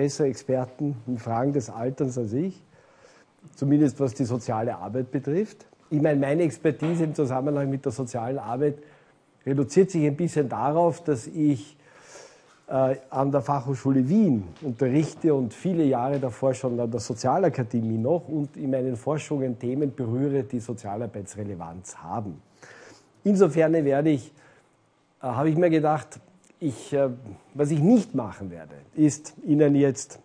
bessere Experten in Fragen des Alterns als ich, zumindest was die soziale Arbeit betrifft. Ich meine, meine Expertise im Zusammenhang mit der sozialen Arbeit reduziert sich ein bisschen darauf, dass ich äh, an der Fachhochschule Wien unterrichte und viele Jahre davor schon an der Sozialakademie noch und in meinen Forschungen Themen berühre, die Sozialarbeitsrelevanz haben. Insofern werde ich, äh, habe ich mir gedacht, ich, äh, was ich nicht machen werde, ist Ihnen jetzt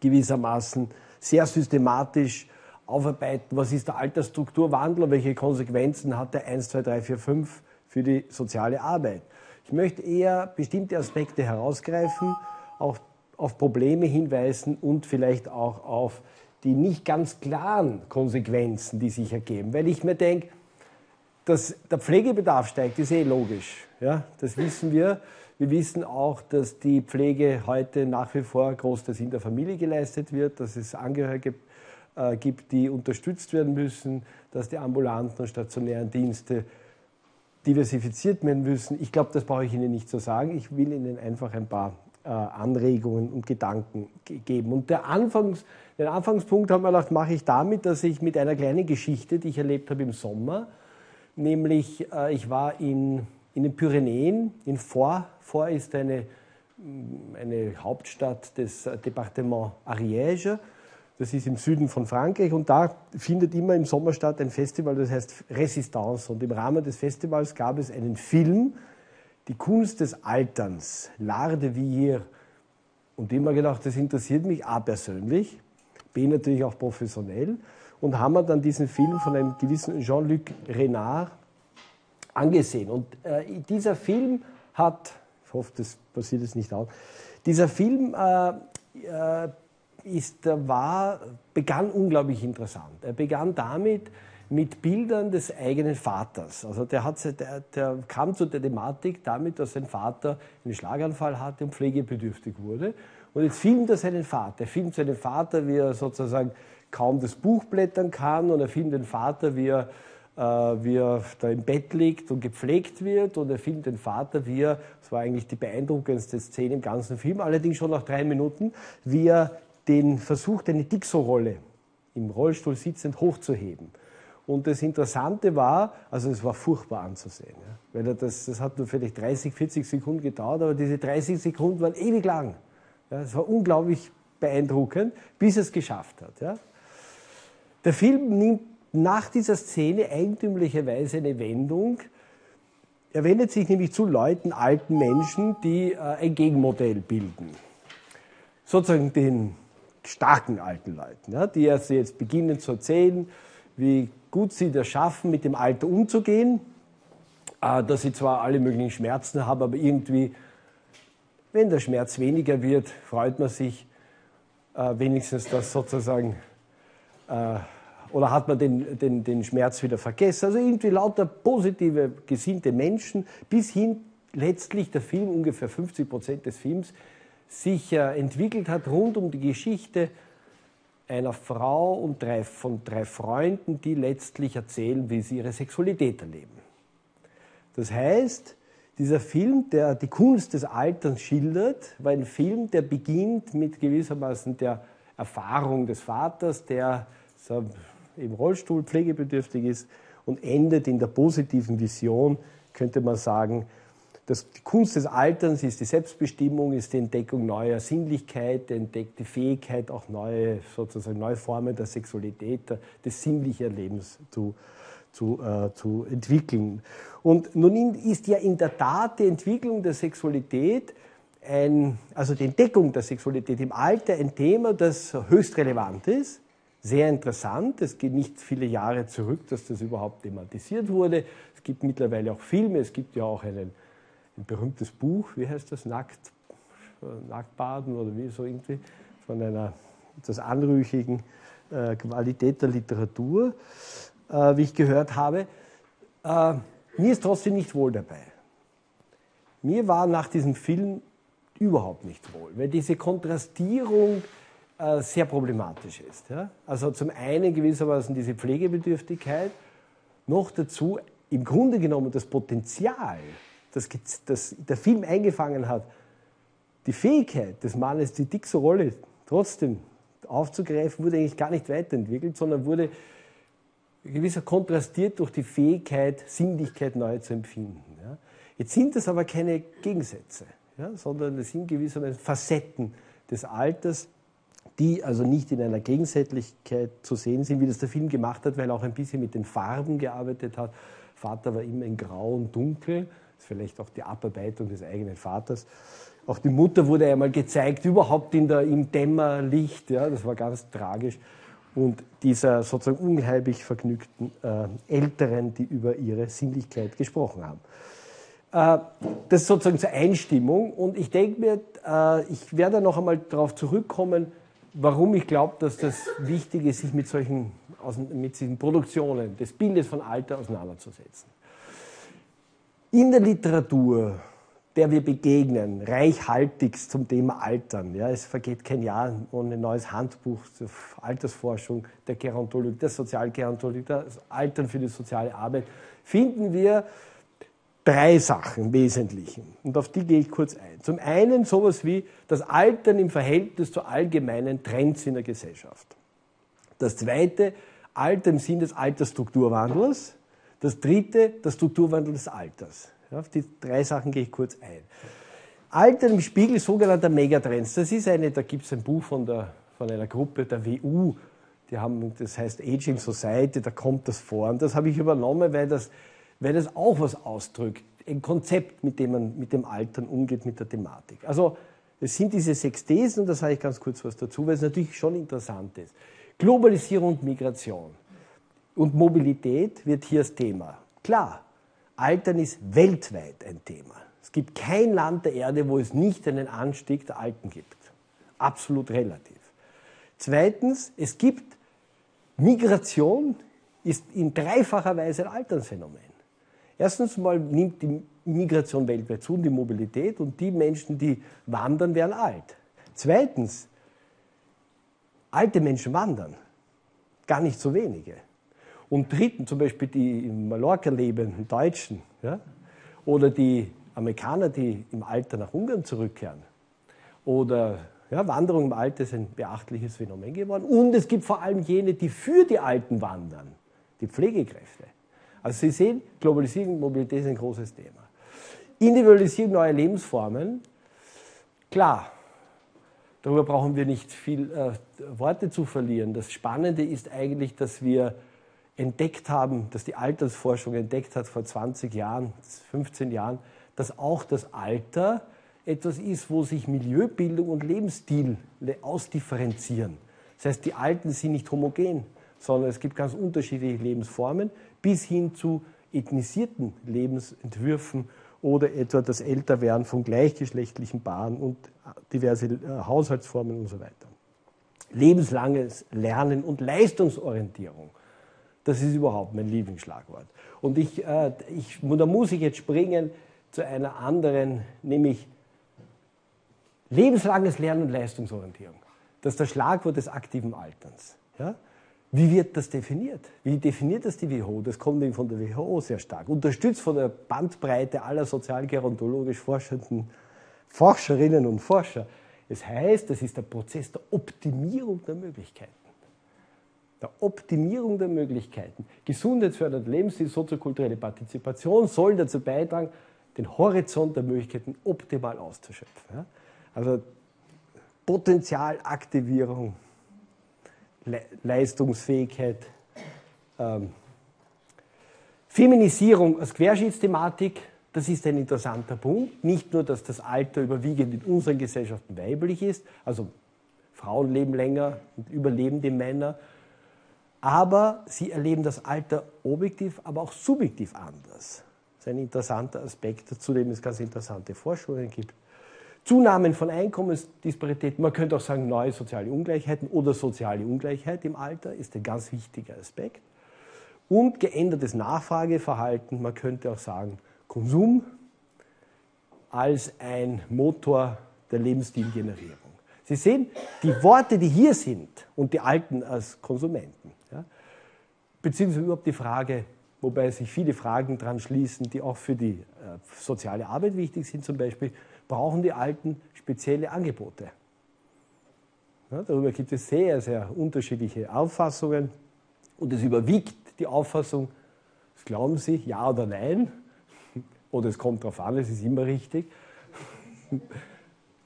gewissermaßen sehr systematisch aufarbeiten, was ist der Altersstrukturwandel und welche Konsequenzen hat der 1, 2, 3, 4, 5 für die soziale Arbeit. Ich möchte eher bestimmte Aspekte herausgreifen, auch auf Probleme hinweisen und vielleicht auch auf die nicht ganz klaren Konsequenzen, die sich ergeben. Weil ich mir denke, dass der Pflegebedarf steigt, ist eh logisch. Ja, das wissen wir. Wir wissen auch, dass die Pflege heute nach wie vor großteils in der Familie geleistet wird, dass es Angehörige äh, gibt, die unterstützt werden müssen, dass die ambulanten und stationären Dienste diversifiziert werden müssen. Ich glaube, das brauche ich Ihnen nicht zu sagen. Ich will Ihnen einfach ein paar äh, Anregungen und Gedanken geben. Und der Anfangs, den Anfangspunkt haben wir gedacht, mache ich damit, dass ich mit einer kleinen Geschichte, die ich erlebt habe im Sommer, nämlich äh, ich war in, in den Pyrenäen, in Foix. Foix ist eine, eine Hauptstadt des äh, Departements Ariège das ist im Süden von Frankreich und da findet immer im Sommer statt ein Festival, das heißt Resistance. Und im Rahmen des Festivals gab es einen Film, Die Kunst des Alterns, L'Art de Vieillir. Und immer gedacht, das interessiert mich A persönlich, B natürlich auch professionell. Und haben wir dann diesen Film von einem gewissen Jean-Luc Renard angesehen. Und äh, dieser Film hat, ich hoffe, das passiert jetzt nicht auch, dieser Film äh, äh, ist, war, begann unglaublich interessant. Er begann damit mit Bildern des eigenen Vaters. Also der, hat, der, der kam zu der Thematik damit, dass sein Vater einen Schlaganfall hatte und pflegebedürftig wurde. Und jetzt filmt er seinen Vater. Er filmt seinen Vater, wie er sozusagen kaum das Buch blättern kann und er filmt den Vater, wie er, äh, wie er da im Bett liegt und gepflegt wird und er filmt den Vater, wie er, das war eigentlich die beeindruckendste Szene im ganzen Film, allerdings schon nach drei Minuten, wie er den versucht, eine Dixo-Rolle im Rollstuhl sitzend hochzuheben. Und das Interessante war, also es war furchtbar anzusehen, ja, weil er das, das hat nur vielleicht 30, 40 Sekunden gedauert, aber diese 30 Sekunden waren ewig lang. Ja, es war unglaublich beeindruckend, bis er es geschafft hat. Ja. Der Film nimmt nach dieser Szene eigentümlicherweise eine Wendung. Er wendet sich nämlich zu Leuten, alten Menschen, die äh, ein Gegenmodell bilden. Sozusagen den starken alten Leuten, ja, die also jetzt beginnen zu erzählen, wie gut sie das schaffen, mit dem Alter umzugehen, äh, dass sie zwar alle möglichen Schmerzen haben, aber irgendwie, wenn der Schmerz weniger wird, freut man sich äh, wenigstens, dass sozusagen, äh, oder hat man den, den, den Schmerz wieder vergessen. Also irgendwie lauter positive, gesinnte Menschen, bis hin letztlich der Film, ungefähr 50 Prozent des Films, sich entwickelt hat rund um die Geschichte einer Frau und drei, von drei Freunden, die letztlich erzählen, wie sie ihre Sexualität erleben. Das heißt, dieser Film, der die Kunst des Alterns schildert, war ein Film, der beginnt mit gewissermaßen der Erfahrung des Vaters, der im Rollstuhl pflegebedürftig ist und endet in der positiven Vision, könnte man sagen, das, die Kunst des Alterns ist die Selbstbestimmung, ist die Entdeckung neuer Sinnlichkeit, entdeckt die Fähigkeit, auch neue, sozusagen neue Formen der Sexualität, des sinnlichen Erlebens zu, zu, äh, zu entwickeln. Und nun ist ja in der Tat die Entwicklung der Sexualität, ein, also die Entdeckung der Sexualität im Alter ein Thema, das höchst relevant ist, sehr interessant. Es geht nicht viele Jahre zurück, dass das überhaupt thematisiert wurde. Es gibt mittlerweile auch Filme, es gibt ja auch einen ein berühmtes Buch, wie heißt das, Nackt, Nacktbaden oder wie so irgendwie, von einer etwas anrüchigen äh, Qualität der Literatur, äh, wie ich gehört habe. Äh, mir ist trotzdem nicht wohl dabei. Mir war nach diesem Film überhaupt nicht wohl, weil diese Kontrastierung äh, sehr problematisch ist. Ja? Also zum einen gewissermaßen diese Pflegebedürftigkeit, noch dazu im Grunde genommen das Potenzial, das, das der Film eingefangen hat, die Fähigkeit des Mannes, die Dixo-Rolle trotzdem aufzugreifen, wurde eigentlich gar nicht weiterentwickelt, sondern wurde gewisser kontrastiert durch die Fähigkeit, Sinnlichkeit neu zu empfinden. Ja. Jetzt sind das aber keine Gegensätze, ja, sondern es sind gewissermaßen Facetten des Alters, die also nicht in einer Gegensätzlichkeit zu sehen sind, wie das der Film gemacht hat, weil er auch ein bisschen mit den Farben gearbeitet hat. Vater war immer in Grau und Dunkel, das ist vielleicht auch die Abarbeitung des eigenen Vaters. Auch die Mutter wurde einmal gezeigt, überhaupt in der, im Dämmerlicht, ja, das war ganz tragisch. Und dieser sozusagen unheimlich vergnügten äh, Älteren, die über ihre Sinnlichkeit gesprochen haben. Äh, das sozusagen zur Einstimmung. Und ich denke mir, äh, ich werde noch einmal darauf zurückkommen, warum ich glaube, dass das wichtig ist, sich mit solchen mit diesen Produktionen des Bildes von Alter auseinanderzusetzen. In der Literatur, der wir begegnen, reichhaltigst zum Thema Altern. Ja, es vergeht kein Jahr ohne ein neues Handbuch zur Altersforschung, der Gerontologie, der Sozialgerontologie, das Altern für die soziale Arbeit, finden wir drei Sachen im Wesentlichen. Und auf die gehe ich kurz ein. Zum einen sowas wie das Altern im Verhältnis zu allgemeinen Trends in der Gesellschaft. Das zweite, Alter im Sinn des Altersstrukturwandels. Das dritte, der Strukturwandel des Alters. Auf die drei Sachen gehe ich kurz ein. Alter im Spiegel sogenannter Megatrends. Das ist eine, da gibt es ein Buch von, der, von einer Gruppe der WU, die haben, das heißt Aging Society, da kommt das vor. Und das habe ich übernommen, weil das weil das auch was ausdrückt. Ein Konzept, mit dem man mit dem Altern umgeht, mit der Thematik. Also es sind diese sechs Thesen und da sage ich ganz kurz was dazu, weil es natürlich schon interessant ist. Globalisierung und Migration und Mobilität wird hier das Thema. Klar, Altern ist weltweit ein Thema. Es gibt kein Land der Erde, wo es nicht einen Anstieg der Alten gibt. Absolut relativ. Zweitens, es gibt Migration, ist in dreifacher Weise ein Alternsphänomen. Erstens mal nimmt die Migration weltweit zu, die Mobilität und die Menschen, die wandern, werden alt. Zweitens, alte Menschen wandern. Gar nicht so wenige. Und drittens, zum Beispiel die in Mallorca lebenden Deutschen ja, oder die Amerikaner, die im Alter nach Ungarn zurückkehren. Oder ja, Wanderung im Alter ist ein beachtliches Phänomen geworden. Und es gibt vor allem jene, die für die Alten wandern, die Pflegekräfte. Also Sie sehen, Globalisierung Mobilität ist ein großes Thema. Individualisierung neuer Lebensformen, klar, darüber brauchen wir nicht viel äh, Worte zu verlieren. Das Spannende ist eigentlich, dass wir entdeckt haben, dass die Altersforschung entdeckt hat vor 20 Jahren, 15 Jahren, dass auch das Alter etwas ist, wo sich Milieubildung und Lebensstil ausdifferenzieren. Das heißt, die Alten sind nicht homogen, sondern es gibt ganz unterschiedliche Lebensformen bis hin zu ethnisierten Lebensentwürfen oder etwa das Älterwerden von gleichgeschlechtlichen Paaren und diverse äh, Haushaltsformen und so weiter. Lebenslanges Lernen und Leistungsorientierung. Das ist überhaupt mein Lieblingsschlagwort. Und ich, äh, ich, da muss ich jetzt springen zu einer anderen, nämlich lebenslanges Lernen und Leistungsorientierung. Das ist das Schlagwort des aktiven Alterns. Ja? Wie wird das definiert? Wie definiert das die WHO? Das kommt eben von der WHO sehr stark. Unterstützt von der Bandbreite aller sozialgerontologisch forschenden Forscherinnen und Forscher. Es heißt, das ist der Prozess der Optimierung der Möglichkeiten. Der Optimierung der Möglichkeiten. Gesundheitsfördernde Lebensstil, soziokulturelle Partizipation soll dazu beitragen, den Horizont der Möglichkeiten optimal auszuschöpfen. Also Potenzialaktivierung Le Leistungsfähigkeit. Ähm, Feminisierung als Querschnittsthematik, das ist ein interessanter Punkt. Nicht nur, dass das Alter überwiegend in unseren Gesellschaften weiblich ist, also Frauen leben länger und überleben die Männer, aber sie erleben das Alter objektiv, aber auch subjektiv anders. Das ist ein interessanter Aspekt, zu dem es ganz interessante Forschungen gibt. Zunahmen von Einkommensdisparitäten, man könnte auch sagen neue soziale Ungleichheiten oder soziale Ungleichheit im Alter ist ein ganz wichtiger Aspekt. Und geändertes Nachfrageverhalten, man könnte auch sagen Konsum als ein Motor der Lebensstilgenerierung. Sie sehen, die Worte, die hier sind und die Alten als Konsumenten, ja, beziehungsweise überhaupt die Frage, wobei sich viele Fragen dran schließen, die auch für die äh, soziale Arbeit wichtig sind, zum Beispiel, brauchen die Alten spezielle Angebote. Ja, darüber gibt es sehr, sehr unterschiedliche Auffassungen und es überwiegt die Auffassung, das glauben Sie, ja oder nein, oder es kommt darauf an, es ist immer richtig.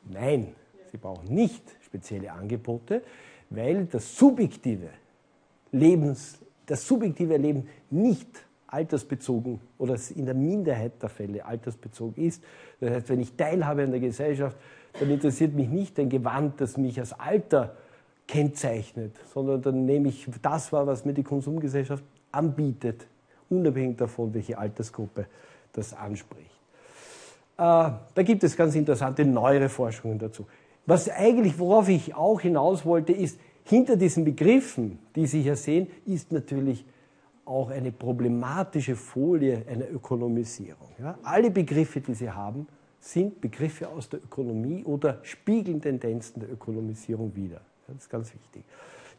nein, Sie brauchen nicht spezielle Angebote, weil das subjektive Lebens, das subjektive Leben nicht altersbezogen oder in der Minderheit der Fälle altersbezogen ist. Das heißt, wenn ich teilhabe an der Gesellschaft, dann interessiert mich nicht ein Gewand, das mich als Alter kennzeichnet, sondern dann nehme ich das wahr, was mir die Konsumgesellschaft anbietet, unabhängig davon, welche Altersgruppe das anspricht. Äh, da gibt es ganz interessante neuere Forschungen dazu. Was eigentlich, worauf ich auch hinaus wollte, ist, hinter diesen Begriffen, die Sie hier sehen, ist natürlich auch eine problematische Folie einer Ökonomisierung. Ja? Alle Begriffe, die Sie haben, sind Begriffe aus der Ökonomie oder spiegeln Tendenzen der Ökonomisierung wider. Das ist ganz wichtig.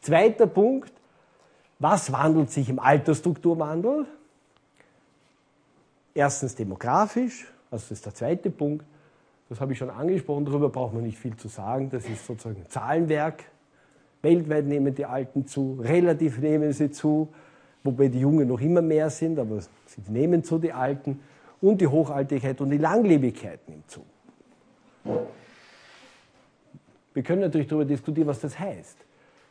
Zweiter Punkt, was wandelt sich im Altersstrukturwandel? Erstens demografisch, also das ist der zweite Punkt. Das habe ich schon angesprochen, darüber braucht man nicht viel zu sagen. Das ist sozusagen ein Zahlenwerk. Weltweit nehmen die Alten zu, relativ nehmen sie zu, wobei die Jungen noch immer mehr sind, aber sie nehmen zu, die Alten. Und die Hochaltigkeit und die Langlebigkeit nimmt zu. Wir können natürlich darüber diskutieren, was das heißt.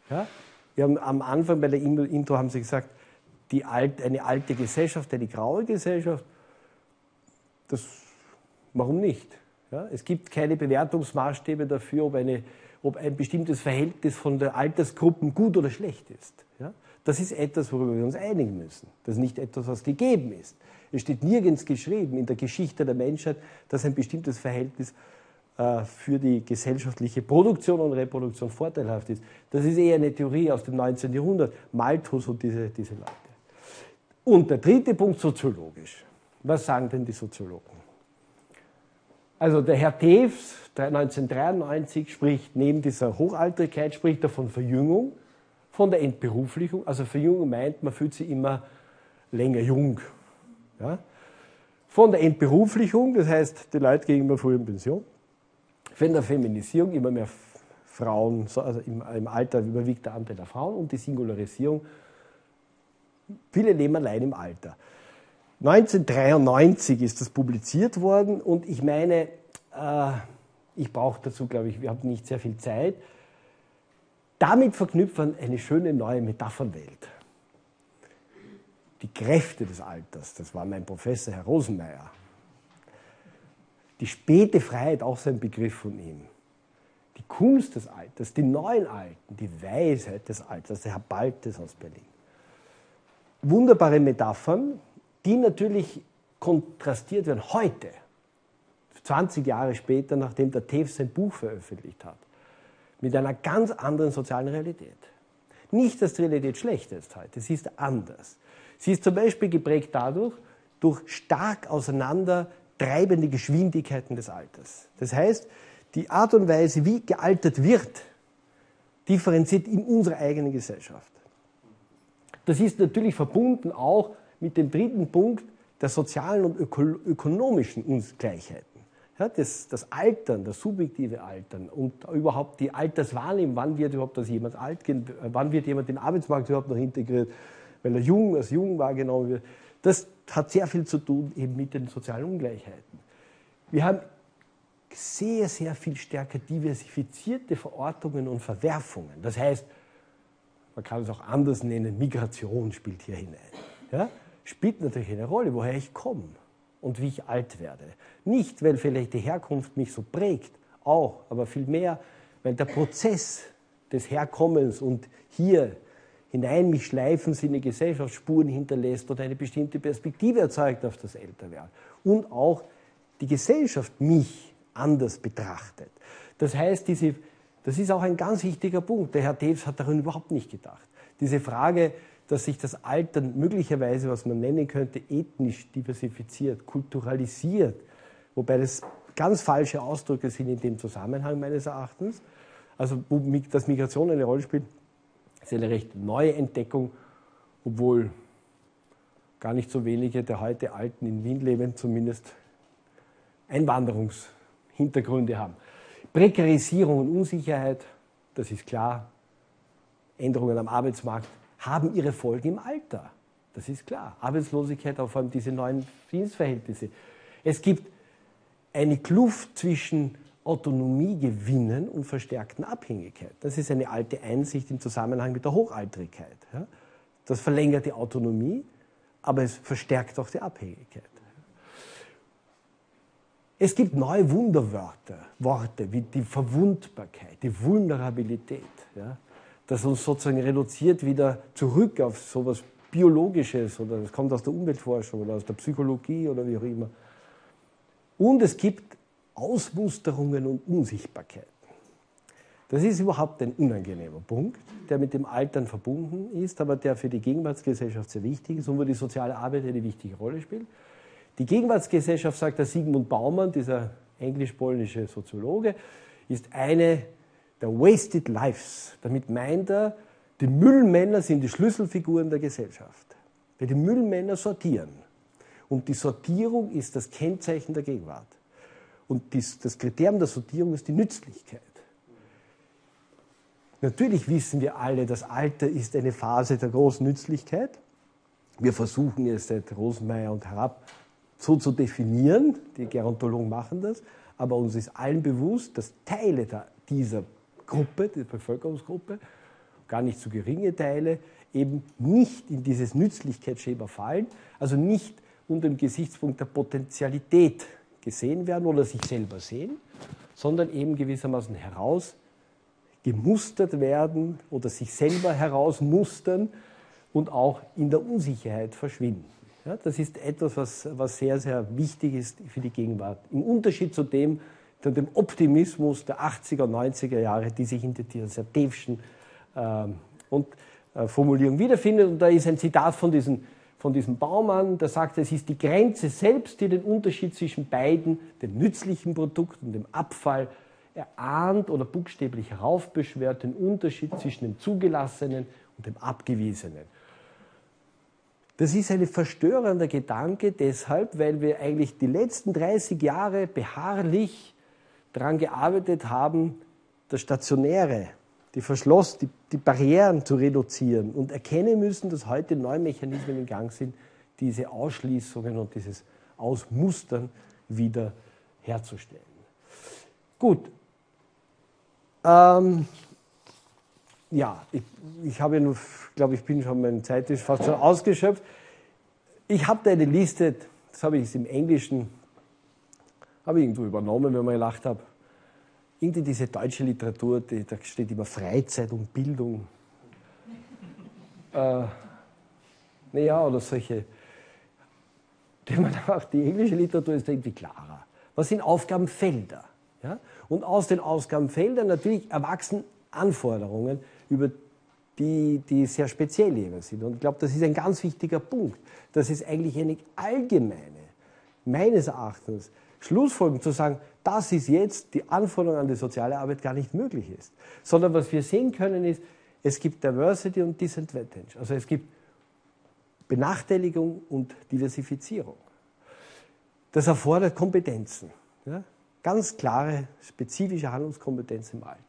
Ja? Wir haben am Anfang bei der Intro haben Sie gesagt, die alt, eine alte Gesellschaft, eine graue Gesellschaft. Das, warum nicht? Ja? Es gibt keine Bewertungsmaßstäbe dafür, ob, eine, ob ein bestimmtes Verhältnis von der Altersgruppen gut oder schlecht ist. Ja? Das ist etwas, worüber wir uns einigen müssen. Das ist nicht etwas, was gegeben ist. Es steht nirgends geschrieben in der Geschichte der Menschheit, dass ein bestimmtes Verhältnis äh, für die gesellschaftliche Produktion und Reproduktion vorteilhaft ist. Das ist eher eine Theorie aus dem 19. Jahrhundert, Malthus und diese, diese Leute. Und der dritte Punkt soziologisch. Was sagen denn die Soziologen? Also der Herr Tews 1993 spricht neben dieser Hochaltrigkeit spricht er von Verjüngung, von der Entberuflichung. Also Verjüngung meint, man fühlt sich immer länger jung. Ja? Von der Entberuflichung, das heißt, die Leute gehen immer früher in Pension von der Feminisierung immer mehr Frauen, also im, Alter überwiegt der Anteil der Frauen und die Singularisierung. Viele leben allein im Alter. 1993 ist das publiziert worden und ich meine, äh, ich brauche dazu, glaube ich, wir haben nicht sehr viel Zeit. Damit verknüpfen eine schöne neue Metaphernwelt. Die Kräfte des Alters, das war mein Professor Herr Rosenmeier, die späte Freiheit, auch so ein Begriff von ihm. Die Kunst des Alters, die neuen Alten, die Weisheit des Alters, der Herr Baltes aus Berlin. Wunderbare Metaphern, die natürlich kontrastiert werden heute, 20 Jahre später, nachdem der Tev sein Buch veröffentlicht hat, mit einer ganz anderen sozialen Realität. Nicht, dass die Realität schlecht ist heute, sie ist anders. Sie ist zum Beispiel geprägt dadurch, durch stark auseinander treibende Geschwindigkeiten des Alters. Das heißt, die Art und Weise, wie gealtert wird, differenziert in unserer eigenen Gesellschaft. Das ist natürlich verbunden auch mit dem dritten Punkt der sozialen und öko ökonomischen Ungleichheiten. Ja, das, das, Altern, das subjektive Altern und überhaupt die Alterswahrnehmung, wann wird überhaupt das jemand alt, wann wird jemand den Arbeitsmarkt überhaupt noch integriert, weil er jung als jung wahrgenommen wird, das hat sehr viel zu tun eben mit den sozialen Ungleichheiten. Wir haben sehr, sehr viel stärker diversifizierte Verortungen und Verwerfungen. Das heißt, man kann es auch anders nennen, Migration spielt hier hinein. Ja? Spielt natürlich eine Rolle, woher ich komme und wie ich alt werde. Nicht, weil vielleicht die Herkunft mich so prägt, auch, aber vielmehr, weil der Prozess des Herkommens und hier hinein mich schleifen, in die Gesellschaft Spuren hinterlässt oder eine bestimmte Perspektive erzeugt auf das Älterwerden. Und auch die Gesellschaft mich anders betrachtet. Das heißt, diese, das ist auch ein ganz wichtiger Punkt. Der Herr Tews hat daran überhaupt nicht gedacht. Diese Frage, dass sich das Altern möglicherweise, was man nennen könnte, ethnisch diversifiziert, kulturalisiert, wobei das ganz falsche Ausdrücke sind in dem Zusammenhang meines Erachtens, also wo das Migration eine Rolle spielt, ist eine recht neue Entdeckung, obwohl gar nicht so wenige der heute Alten in Wien leben, zumindest Einwanderungshintergrund Hintergründe haben. Prekarisierung und Unsicherheit, das ist klar. Änderungen am Arbeitsmarkt haben ihre Folgen im Alter. Das ist klar. Arbeitslosigkeit, auch vor allem diese neuen Dienstverhältnisse. Es gibt eine Kluft zwischen Autonomiegewinnen und verstärkten Abhängigkeit. Das ist eine alte Einsicht im Zusammenhang mit der Hochaltrigkeit. Das verlängert die Autonomie, aber es verstärkt auch die Abhängigkeit. Es gibt neue Wunderwörter, Worte wie die Verwundbarkeit, die Vulnerabilität, das uns sozusagen reduziert wieder zurück auf sowas Biologisches oder es kommt aus der Umweltforschung oder aus der Psychologie oder wie auch immer. Und es gibt Ausmusterungen und Unsichtbarkeiten. Das ist überhaupt ein unangenehmer Punkt, der mit dem Altern verbunden ist, aber der für die Gegenwartsgesellschaft sehr wichtig ist und wo die soziale Arbeit eine wichtige Rolle spielt. Die Gegenwartsgesellschaft, sagt der Sigmund Baumann, dieser englisch-polnische Soziologe, ist eine der Wasted Lives. Damit meint er, die Müllmänner sind die Schlüsselfiguren der Gesellschaft. Weil die Müllmänner sortieren. Und die Sortierung ist das Kennzeichen der Gegenwart. Und das Kriterium der Sortierung ist die Nützlichkeit. Natürlich wissen wir alle, das Alter ist eine Phase der großen Nützlichkeit. Wir versuchen es seit Rosenmeier und herab so zu definieren. Die Gerontologen machen das. Aber uns ist allen bewusst, dass Teile dieser Gruppe, dieser Bevölkerungsgruppe, gar nicht zu geringe Teile, eben nicht in dieses Nützlichkeitsschema fallen, also nicht unter dem Gesichtspunkt der Potentialität gesehen werden oder sich selber sehen, sondern eben gewissermaßen herausgemustert werden oder sich selber herausmustern und auch in der Unsicherheit verschwinden. Ja, das ist etwas, was, was sehr, sehr wichtig ist für die Gegenwart. Im Unterschied zu dem, zu dem Optimismus der 80er, 90er Jahre, die sich in dieser Sertevschen äh, und, äh, Formulierung wiederfindet. Und da ist ein Zitat von diesem, von diesem Baumann, der sagt, es ist die Grenze selbst, die den Unterschied zwischen beiden, dem nützlichen Produkt und dem Abfall, erahnt oder buchstäblich heraufbeschwört, den Unterschied zwischen dem Zugelassenen und dem Abgewiesenen. Das ist ein verstörender Gedanke deshalb, weil wir eigentlich die letzten 30 Jahre beharrlich daran gearbeitet haben, das Stationäre, die Verschloss, die, die Barrieren zu reduzieren und erkennen müssen, dass heute neue Mechanismen in Gang sind, diese Ausschließungen und dieses Ausmustern wieder herzustellen. Gut. Ähm, ja, ich, ich habe nur, glaube ich, bin schon, meine Zeit ist fast schon ausgeschöpft. Ich habe da eine Liste, das habe ich im Englischen, habe ich irgendwo übernommen, wenn man gelacht habe. Irgendwie diese deutsche Literatur, die, da steht immer Freizeit und Bildung. äh, naja, oder solche. Auch die englische Literatur ist irgendwie klarer. Was sind Aufgabenfelder? Ja? Und aus den Aufgabenfeldern natürlich erwachsen Anforderungen, über die, die sehr speziell eben sind. Und ich glaube, das ist ein ganz wichtiger Punkt. Das ist eigentlich eine allgemeine, meines Erachtens, Schlussfolgerung zu sagen, das ist jetzt die Anforderung an die soziale Arbeit gar nicht möglich ist. Sondern was wir sehen können ist, es gibt Diversity und Disadvantage. Also es gibt Benachteiligung und Diversifizierung. Das erfordert Kompetenzen. Ja? Ganz klare, spezifische Handlungskompetenzen im Alter.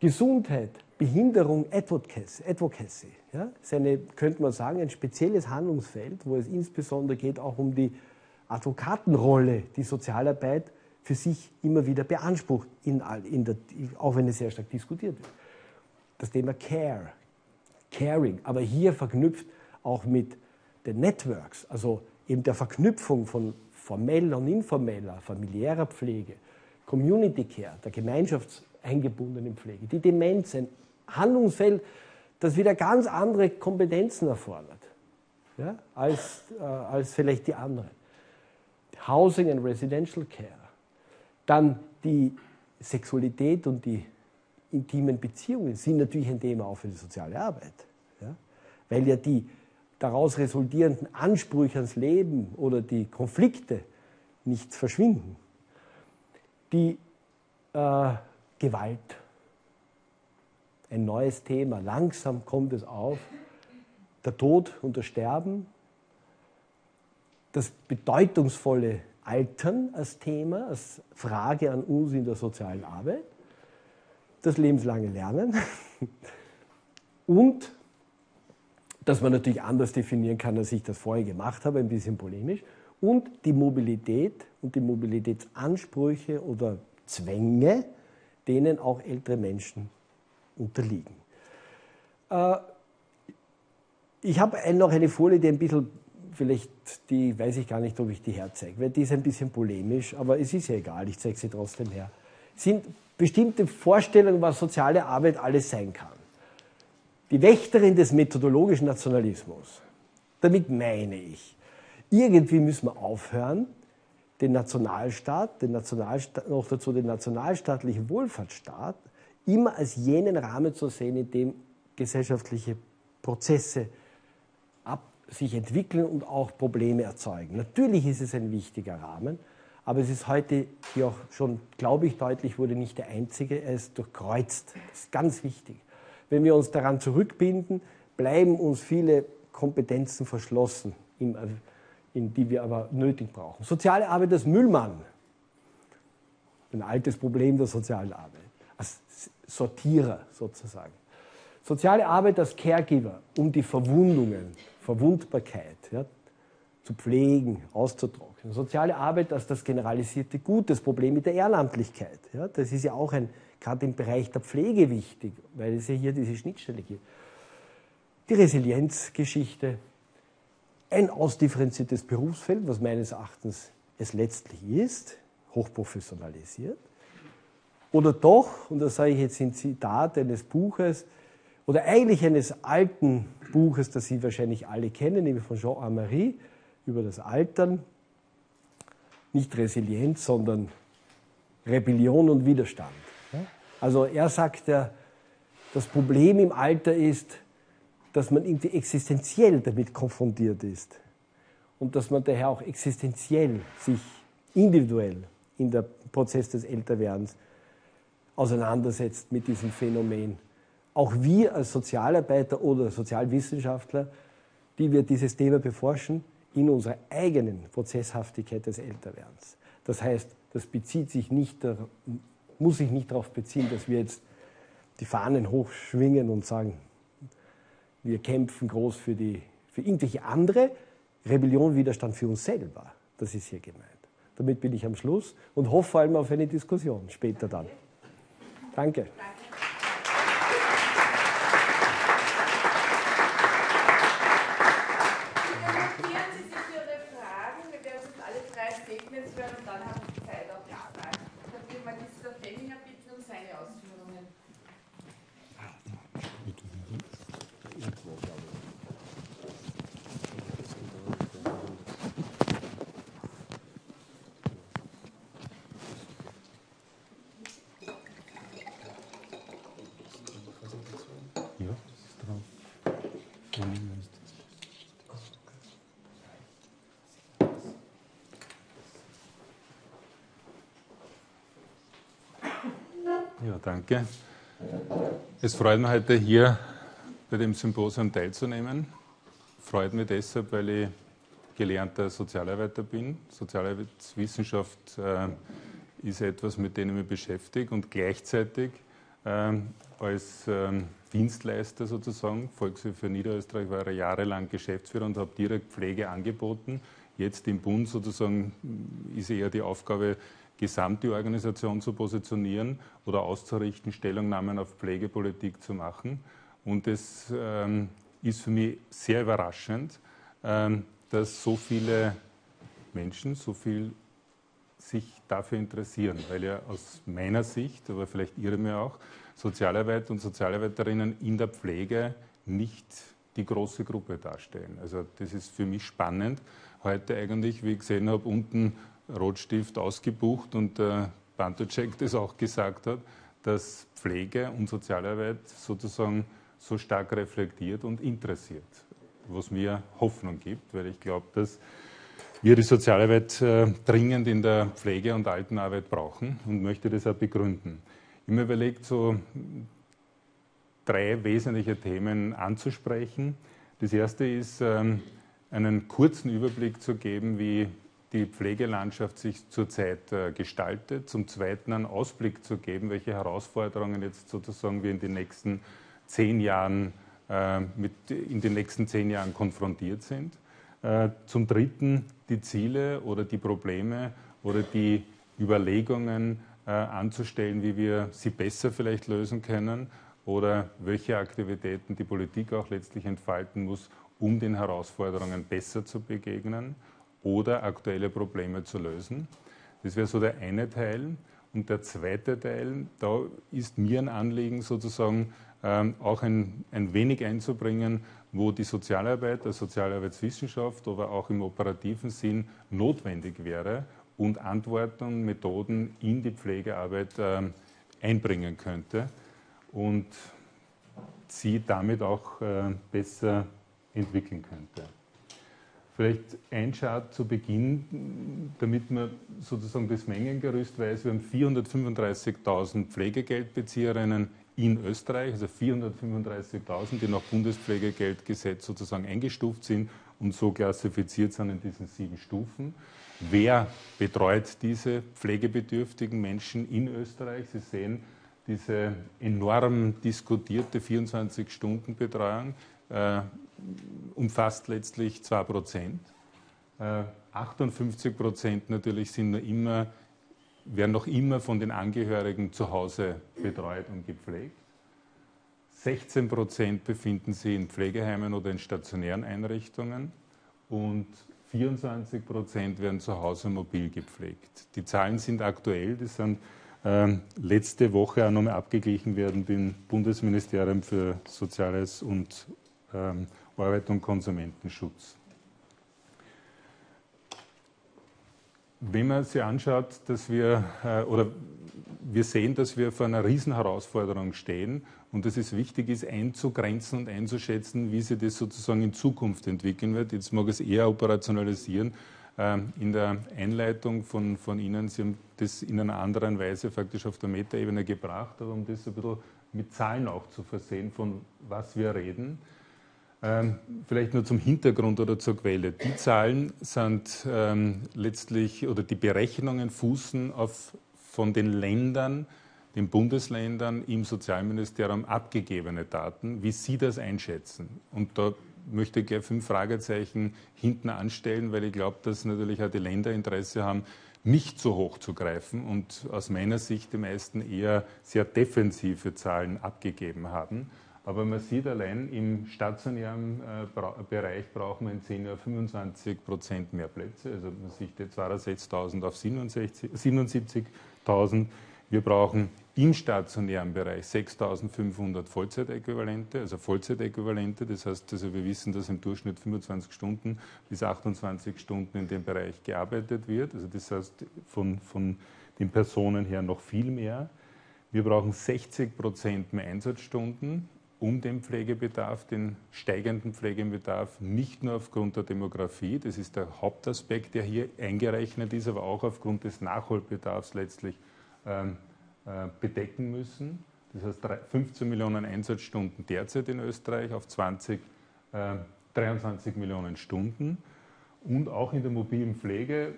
Gesundheit, Behinderung, Advocacy, Advocacy ja, ist eine, könnte man sagen, ein spezielles Handlungsfeld, wo es insbesondere geht auch um die Advokatenrolle, die Sozialarbeit für sich immer wieder beansprucht, in, in der, auch wenn es sehr stark diskutiert wird. Das Thema Care, Caring, aber hier verknüpft auch mit den Networks, also eben der Verknüpfung von formeller und informeller, familiärer Pflege, Community Care, der Gemeinschafts- eingebundenen Pflege. Die Demenz, ein Handlungsfeld, das wieder ganz andere Kompetenzen erfordert ja, als, äh, als vielleicht die anderen. Housing and Residential Care. Dann die Sexualität und die intimen Beziehungen sind natürlich ein Thema auch für die soziale Arbeit. Ja? Weil ja die daraus resultierenden Ansprüche ans Leben oder die Konflikte nicht verschwinden. Die äh, Gewalt. Ein neues Thema. Langsam kommt es auf. Der Tod und das Sterben. Das bedeutungsvolle Altern als Thema, als Frage an uns in der sozialen Arbeit, das lebenslange Lernen und dass man natürlich anders definieren kann, als ich das vorher gemacht habe, ein bisschen polemisch, und die Mobilität und die Mobilitätsansprüche oder Zwänge, denen auch ältere Menschen unterliegen. Äh, ich habe noch eine Folie, die ein bisschen, vielleicht, die weiß ich gar nicht, ob ich die herzeige, weil die ist ein bisschen polemisch, aber es ist ja egal, ich zeige sie trotzdem her. Sind bestimmte Vorstellungen, was soziale Arbeit alles sein kann. Die Wächterin des methodologischen Nationalismus. Damit meine ich, irgendwie müssen wir aufhören, den Nationalstaat, den Nationalstaat, noch dazu den nationalstaatlichen Wohlfahrtsstaat, immer als jenen Rahmen zu sehen, in dem gesellschaftliche Prozesse sich entwickeln und auch Probleme erzeugen. Natürlich ist es ein wichtiger Rahmen, aber es ist heute, wie auch schon, glaube ich, deutlich wurde, nicht der einzige. Er ist durchkreuzt. Das ist ganz wichtig. Wenn wir uns daran zurückbinden, bleiben uns viele Kompetenzen verschlossen, in die wir aber nötig brauchen. Soziale Arbeit als Müllmann. Ein altes Problem der sozialen Arbeit. Als Sortierer sozusagen. Soziale Arbeit als Caregiver, um die Verwundungen, Verwundbarkeit ja, zu pflegen, auszutrocknen. Soziale Arbeit als das generalisierte Gut, das Problem mit der Ehrenamtlichkeit. Ja, das ist ja auch ein, gerade im Bereich der Pflege wichtig, weil es ja hier diese Schnittstelle gibt. Die Resilienzgeschichte, ein ausdifferenziertes Berufsfeld, was meines Erachtens es letztlich ist, hochprofessionalisiert. Oder doch, und das sage ich jetzt in Zitat eines Buches, oder eigentlich eines alten Buches, das Sie wahrscheinlich alle kennen, nämlich von Jean Amery über das Altern. Nicht Resilienz, sondern Rebellion und Widerstand. Also er sagt ja, das Problem im Alter ist, dass man irgendwie existenziell damit konfrontiert ist und dass man daher auch existenziell sich individuell in der Prozess des Älterwerdens auseinandersetzt mit diesem Phänomen auch wir als Sozialarbeiter oder Sozialwissenschaftler, die wir dieses Thema beforschen, in unserer eigenen Prozesshaftigkeit des Älterwerdens. Das heißt, das bezieht sich nicht, muss sich nicht darauf beziehen, dass wir jetzt die Fahnen hochschwingen und sagen, wir kämpfen groß für, die, für irgendwelche andere. Rebellion, Widerstand für uns selber. Das ist hier gemeint. Damit bin ich am Schluss und hoffe vor allem auf eine Diskussion später dann. Danke. Danke. Es freut mich heute hier bei dem Symposium teilzunehmen. Freut mich deshalb, weil ich gelernter Sozialarbeiter bin. Sozialarbeitswissenschaft äh, ist etwas, mit dem ich mich beschäftige und gleichzeitig äh, als äh, Dienstleister sozusagen, Volkshilfe Niederösterreich war jahrelang Geschäftsführer und habe direkt Pflege angeboten. Jetzt im Bund sozusagen ist eher die Aufgabe, gesamte Organisation zu positionieren oder auszurichten, Stellungnahmen auf Pflegepolitik zu machen. Und es ähm, ist für mich sehr überraschend, ähm, dass so viele Menschen, so viel sich dafür interessieren, weil ja aus meiner Sicht, aber vielleicht irre mir auch, Sozialarbeit und Sozialarbeiterinnen in der Pflege nicht die große Gruppe darstellen. Also das ist für mich spannend. Heute eigentlich, wie ich gesehen habe, unten Rotstift ausgebucht und der Bantucek das auch gesagt hat, dass Pflege und Sozialarbeit sozusagen so stark reflektiert und interessiert, was mir Hoffnung gibt, weil ich glaube, dass wir die Sozialarbeit äh, dringend in der Pflege- und Altenarbeit brauchen und möchte das auch begründen. Ich habe mir überlegt, so drei wesentliche Themen anzusprechen. Das erste ist, ähm, einen kurzen Überblick zu geben, wie die Pflegelandschaft sich zurzeit äh, gestaltet, zum Zweiten einen Ausblick zu geben, welche Herausforderungen jetzt sozusagen wir in den nächsten zehn Jahren, äh, mit, in den nächsten zehn Jahren konfrontiert sind. Äh, zum Dritten die Ziele oder die Probleme oder die Überlegungen äh, anzustellen, wie wir sie besser vielleicht lösen können oder welche Aktivitäten die Politik auch letztlich entfalten muss, um den Herausforderungen besser zu begegnen oder aktuelle Probleme zu lösen. Das wäre so der eine Teil. Und der zweite Teil, da ist mir ein Anliegen sozusagen ähm, auch ein, ein wenig einzubringen, wo die Sozialarbeit, der Sozialarbeitswissenschaft, aber auch im operativen Sinn notwendig wäre und Antworten Methoden in die Pflegearbeit ähm, einbringen könnte und sie damit auch äh, besser entwickeln könnte. Vielleicht ein Chart zu Beginn, damit man sozusagen das Mengengerüst weiß. Wir haben 435.000 Pflegegeldbezieherinnen in Österreich, also 435.000, die nach Bundespflegegeldgesetz sozusagen eingestuft sind und so klassifiziert sind in diesen sieben Stufen. Wer betreut diese pflegebedürftigen Menschen in Österreich? Sie sehen, diese enorm diskutierte 24-Stunden-Betreuung äh, umfasst letztlich 2 Prozent. Äh, 58 Prozent natürlich sind noch immer, werden noch immer von den Angehörigen zu Hause betreut und gepflegt. 16 Prozent befinden sich in Pflegeheimen oder in stationären Einrichtungen und 24 Prozent werden zu Hause mobil gepflegt. Die Zahlen sind aktuell, das sind ähm, letzte Woche auch nochmal abgeglichen werden beim Bundesministerium für Soziales und ähm, Arbeit und Konsumentenschutz. Wenn man sich anschaut, dass wir, äh, oder wir sehen, dass wir vor einer Riesenherausforderung stehen und dass es wichtig ist, einzugrenzen und einzuschätzen, wie sich das sozusagen in Zukunft entwickeln wird. Jetzt mag es eher operationalisieren, ähm, in der Einleitung von, von Ihnen, Sie haben das in einer anderen Weise faktisch auf der Metaebene gebracht, aber um das ein bisschen mit Zahlen auch zu versehen, von was wir reden. Ähm, vielleicht nur zum Hintergrund oder zur Quelle. Die Zahlen sind ähm, letztlich, oder die Berechnungen fußen auf von den Ländern, den Bundesländern im Sozialministerium abgegebene Daten, wie Sie das einschätzen. Und da möchte gerne fünf Fragezeichen hinten anstellen, weil ich glaube, dass natürlich auch die Länder Interesse haben, nicht so hoch zu greifen und aus meiner Sicht die meisten eher sehr defensive Zahlen abgegeben haben. Aber man sieht allein im stationären äh, Bereich brauchen wir in 10 Jahren 25 Prozent mehr Plätze. Also man sieht jetzt 62.000 auf 77.000. Wir brauchen im stationären Bereich 6.500 Vollzeitäquivalente, also Vollzeitäquivalente. Das heißt, also wir wissen, dass im Durchschnitt 25 Stunden bis 28 Stunden in dem Bereich gearbeitet wird. Also das heißt, von, von den Personen her noch viel mehr. Wir brauchen 60 Prozent mehr Einsatzstunden, um den Pflegebedarf, den steigenden Pflegebedarf, nicht nur aufgrund der Demografie, das ist der Hauptaspekt, der hier eingerechnet ist, aber auch aufgrund des Nachholbedarfs letztlich ähm, äh, bedecken müssen. Das heißt 15 Millionen Einsatzstunden derzeit in Österreich auf 20, äh, 23 Millionen Stunden. Und auch in der mobilen Pflege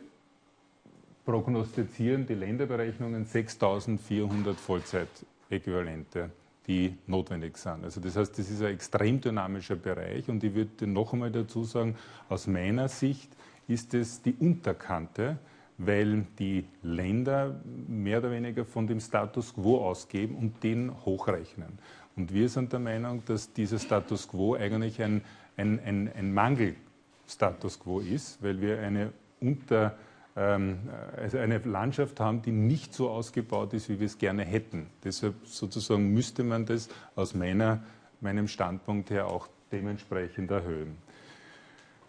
prognostizieren die Länderberechnungen 6400 Vollzeitäquivalente, die notwendig sind. Also das heißt, das ist ein extrem dynamischer Bereich und ich würde noch einmal dazu sagen, aus meiner Sicht ist es die Unterkante, weil die Länder mehr oder weniger von dem Status quo ausgeben und den hochrechnen. Und wir sind der Meinung, dass dieser Status quo eigentlich ein, ein, ein, ein Mangelstatus quo ist, weil wir eine unter also eine Landschaft haben, die nicht so ausgebaut ist, wie wir es gerne hätten. Deshalb sozusagen müsste man das aus meiner, meinem Standpunkt her auch dementsprechend erhöhen.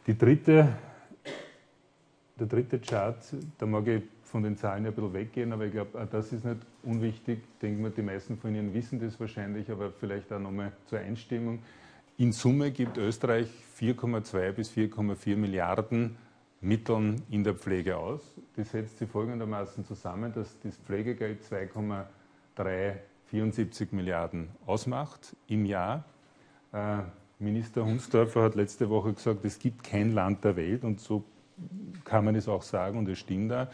Die dritte der dritte Chart, da mag ich von den Zahlen ein bisschen weggehen, aber ich glaube, das ist nicht unwichtig. Ich denke mal, die meisten von Ihnen wissen das wahrscheinlich, aber vielleicht auch nochmal zur Einstimmung. In Summe gibt Österreich 4,2 bis 4,4 Milliarden Mitteln in der Pflege aus. Das setzt sich folgendermaßen zusammen, dass das Pflegegeld 2,374 Milliarden ausmacht im Jahr. Äh, Minister Hunsdorfer hat letzte Woche gesagt, es gibt kein Land der Welt und so kann man es auch sagen, und es stimmt da,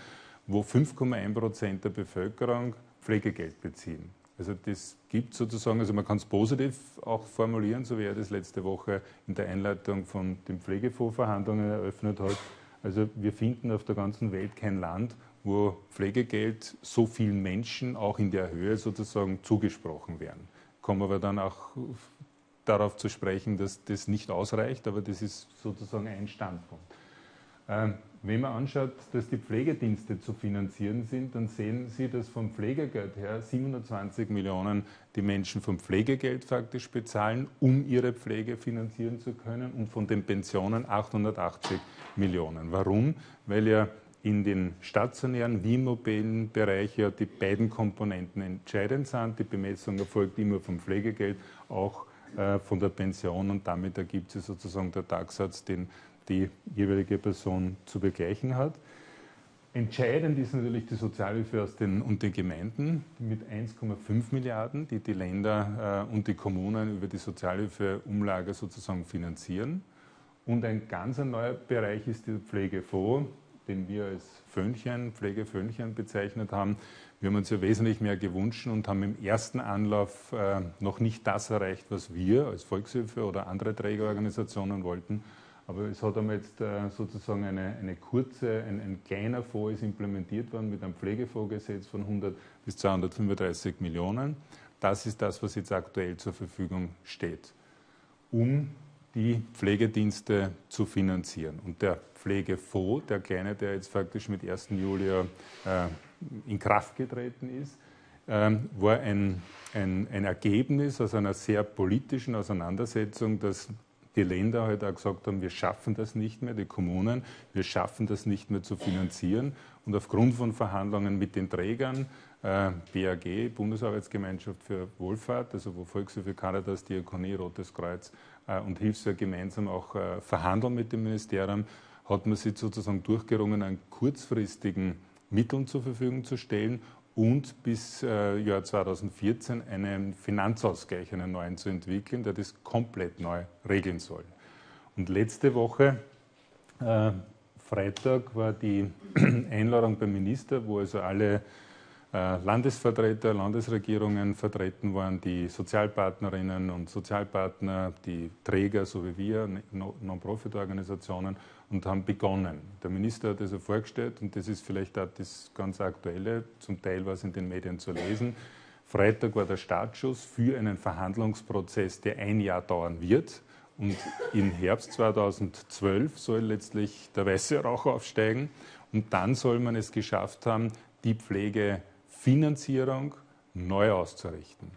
wo 5,1 Prozent der Bevölkerung Pflegegeld beziehen. Also das gibt sozusagen, also man kann es positiv auch formulieren, so wie er das letzte Woche in der Einleitung von den Pflegefondsverhandlungen eröffnet hat. Also wir finden auf der ganzen Welt kein Land, wo Pflegegeld so vielen Menschen auch in der Höhe sozusagen zugesprochen werden. Kommen wir dann auch darauf zu sprechen, dass das nicht ausreicht, aber das ist sozusagen ein Standpunkt. Wenn man anschaut, dass die Pflegedienste zu finanzieren sind, dann sehen Sie, dass vom Pflegegeld her 720 Millionen die Menschen vom Pflegegeld faktisch bezahlen, um ihre Pflege finanzieren zu können, und von den Pensionen 880 Millionen. Warum? Weil ja in den stationären wie mobilen Bereich ja die beiden Komponenten entscheidend sind. Die Bemessung erfolgt immer vom Pflegegeld, auch äh, von der Pension und damit ergibt sich sozusagen der Tagsatz, den die jeweilige Person zu begleichen hat. Entscheidend ist natürlich die Sozialhilfe aus den, und den Gemeinden mit 1,5 Milliarden, die die Länder äh, und die Kommunen über die Sozialhilfeumlage sozusagen finanzieren. Und ein ganz neuer Bereich ist die Pflegefonds, den wir als Föhnchen, Pflegeföhnchen bezeichnet haben. Wir haben uns ja wesentlich mehr gewünscht und haben im ersten Anlauf äh, noch nicht das erreicht, was wir als Volkshilfe oder andere Trägerorganisationen wollten. Aber es hat einmal jetzt äh, sozusagen eine, eine kurze, ein, ein, kleiner Fonds ist implementiert worden mit einem Pflegefondsgesetz von 100 bis 235 Millionen. Das ist das, was jetzt aktuell zur Verfügung steht, um die Pflegedienste zu finanzieren. Und der Pflegefonds, der kleine, der jetzt faktisch mit 1. Juli äh, in Kraft getreten ist, äh, war ein, ein, ein Ergebnis aus einer sehr politischen Auseinandersetzung, dass die Länder halt auch gesagt haben, wir schaffen das nicht mehr, die Kommunen, wir schaffen das nicht mehr zu finanzieren. Und aufgrund von Verhandlungen mit den Trägern, äh, BAG, Bundesarbeitsgemeinschaft für Wohlfahrt, also wo Volkshilfe Kanadas, Diakonie, Rotes Kreuz äh, und Hilfswehr gemeinsam auch äh, verhandeln mit dem Ministerium, hat man sich sozusagen durchgerungen, an kurzfristigen Mitteln zur Verfügung zu stellen und bis äh, Jahr 2014 einen Finanzausgleich, einen neuen zu entwickeln, der das komplett neu regeln soll. Und letzte Woche, äh, Freitag, war die Einladung beim Minister, wo also alle äh, Landesvertreter, Landesregierungen vertreten waren, die Sozialpartnerinnen und Sozialpartner, die Träger, so wie wir, Non-Profit-Organisationen und haben begonnen. Der Minister hat also vorgestellt, und das ist vielleicht auch das ganz Aktuelle, zum Teil was in den Medien zu lesen. Freitag war der Startschuss für einen Verhandlungsprozess, der ein Jahr dauern wird. Und im Herbst 2012 soll letztlich der weiße Rauch aufsteigen. Und dann soll man es geschafft haben, die Pflegefinanzierung neu auszurichten.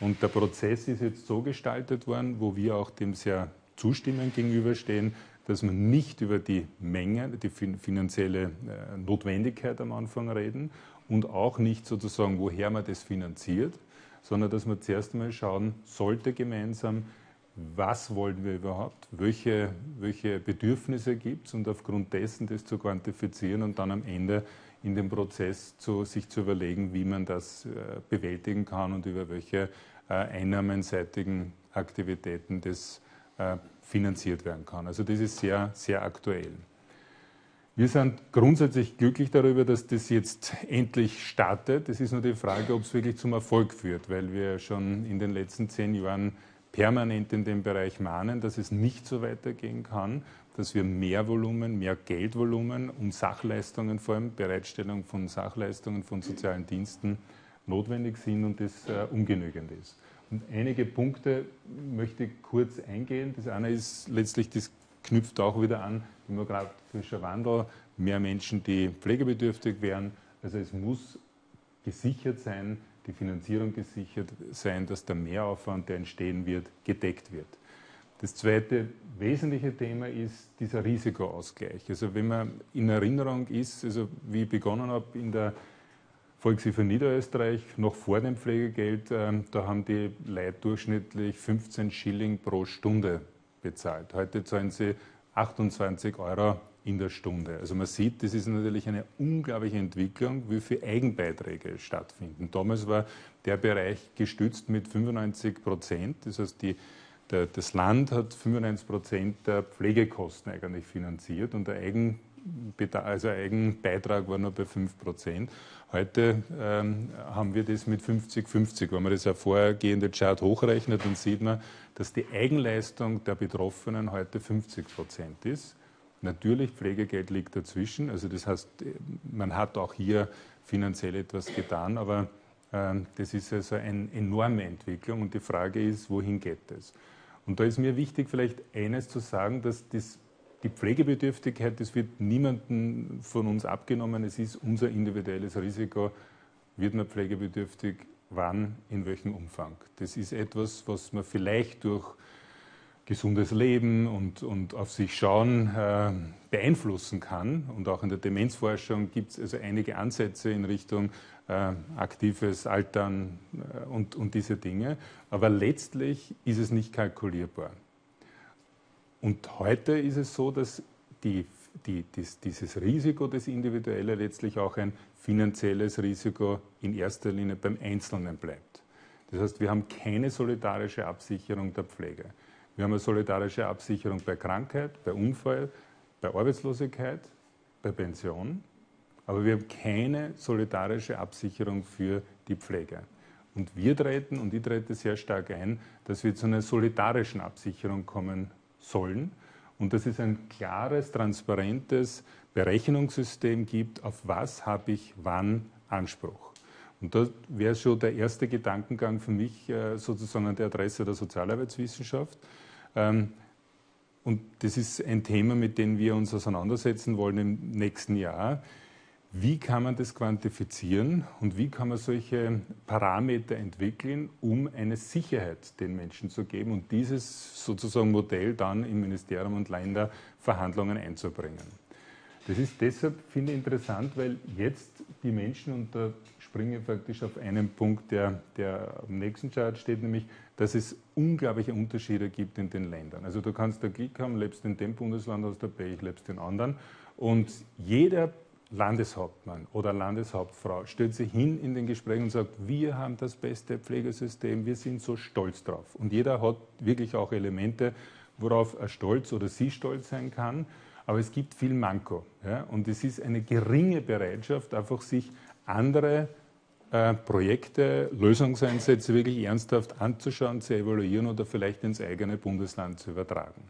Und der Prozess ist jetzt so gestaltet worden, wo wir auch dem sehr zustimmend gegenüberstehen, dass man nicht über die Menge, die finanzielle äh, Notwendigkeit am Anfang reden und auch nicht sozusagen, woher man das finanziert, sondern dass wir zuerst einmal schauen, sollte gemeinsam, was wollen wir überhaupt, welche, welche Bedürfnisse gibt es und aufgrund dessen das zu quantifizieren und dann am Ende in dem Prozess zu, sich zu überlegen, wie man das äh, bewältigen kann und über welche äh, einnahmenseitigen Aktivitäten das äh, finanziert werden kann. Also das ist sehr, sehr aktuell. Wir sind grundsätzlich glücklich darüber, dass das jetzt endlich startet. Es ist nur die Frage, ob es wirklich zum Erfolg führt, weil wir schon in den letzten zehn Jahren permanent in dem Bereich mahnen, dass es nicht so weitergehen kann, dass wir mehr Volumen, mehr Geldvolumen, um Sachleistungen vor allem, Bereitstellung von Sachleistungen von sozialen Diensten notwendig sind und das äh, ungenügend ist. Und einige Punkte möchte ich kurz eingehen. Das eine ist letztlich, das knüpft auch wieder an, demografischer Wandel, mehr Menschen, die pflegebedürftig wären. Also es muss gesichert sein, die Finanzierung gesichert sein, dass der Mehraufwand, der entstehen wird, gedeckt wird. Das zweite wesentliche Thema ist dieser Risikoausgleich. Also wenn man in Erinnerung ist, also wie ich begonnen habe in der Volkshilfe Niederösterreich noch vor dem Pflegegeld, ähm, da haben die Leute durchschnittlich 15 Schilling pro Stunde bezahlt. Heute zahlen sie 28 Euro in der Stunde. Also man sieht, das ist natürlich eine unglaubliche Entwicklung, wie viele Eigenbeiträge stattfinden. Damals war der Bereich gestützt mit 95 Prozent. Das heißt, die, der, das Land hat 95 Prozent der Pflegekosten eigentlich finanziert und der Eigen also Eigenbeitrag war nur bei 5 Prozent. Heute ähm, haben wir das mit 50-50. Wenn man das auf vorhergehende Chart hochrechnet, dann sieht man, dass die Eigenleistung der Betroffenen heute 50 Prozent ist. Natürlich, Pflegegeld liegt dazwischen. Also das heißt, man hat auch hier finanziell etwas getan, aber äh, das ist also eine enorme Entwicklung und die Frage ist, wohin geht es? Und da ist mir wichtig, vielleicht eines zu sagen, dass das die Pflegebedürftigkeit, das wird niemandem von uns abgenommen. Es ist unser individuelles Risiko. Wird man pflegebedürftig? Wann? In welchem Umfang? Das ist etwas, was man vielleicht durch gesundes Leben und, und auf sich schauen äh, beeinflussen kann. Und auch in der Demenzforschung gibt es also einige Ansätze in Richtung äh, aktives Altern äh, und, und diese Dinge. Aber letztlich ist es nicht kalkulierbar. Und heute ist es so, dass die, die, dies, dieses Risiko, das Individuelle, letztlich auch ein finanzielles Risiko in erster Linie beim Einzelnen bleibt. Das heißt, wir haben keine solidarische Absicherung der Pflege. Wir haben eine solidarische Absicherung bei Krankheit, bei Unfall, bei Arbeitslosigkeit, bei Pension, aber wir haben keine solidarische Absicherung für die Pflege. Und wir treten, und ich trete sehr stark ein, dass wir zu einer solidarischen Absicherung kommen sollen und dass es ein klares, transparentes Berechnungssystem gibt, auf was habe ich wann Anspruch. Und da wäre schon der erste Gedankengang für mich äh, sozusagen an der Adresse der Sozialarbeitswissenschaft. Ähm, und das ist ein Thema, mit dem wir uns auseinandersetzen wollen im nächsten Jahr. Wie kann man das quantifizieren und wie kann man solche Parameter entwickeln, um eine Sicherheit den Menschen zu geben und dieses sozusagen Modell dann im Ministerium und Länderverhandlungen einzubringen? Das ist deshalb, finde ich, interessant, weil jetzt die Menschen, und da springe ich praktisch auf einen Punkt, der, der am nächsten Chart steht, nämlich, dass es unglaubliche Unterschiede gibt in den Ländern. Also du kannst da Glück haben, lebst in dem Bundesland der Bay, ich lebst in anderen. Und jeder Landeshauptmann oder Landeshauptfrau stellt sich hin in den Gesprächen und sagt, wir haben das beste Pflegesystem, wir sind so stolz drauf. Und jeder hat wirklich auch Elemente, worauf er stolz oder sie stolz sein kann. Aber es gibt viel Manko. Ja? Und es ist eine geringe Bereitschaft, einfach sich andere äh, Projekte, Lösungseinsätze wirklich ernsthaft anzuschauen, zu evaluieren oder vielleicht ins eigene Bundesland zu übertragen.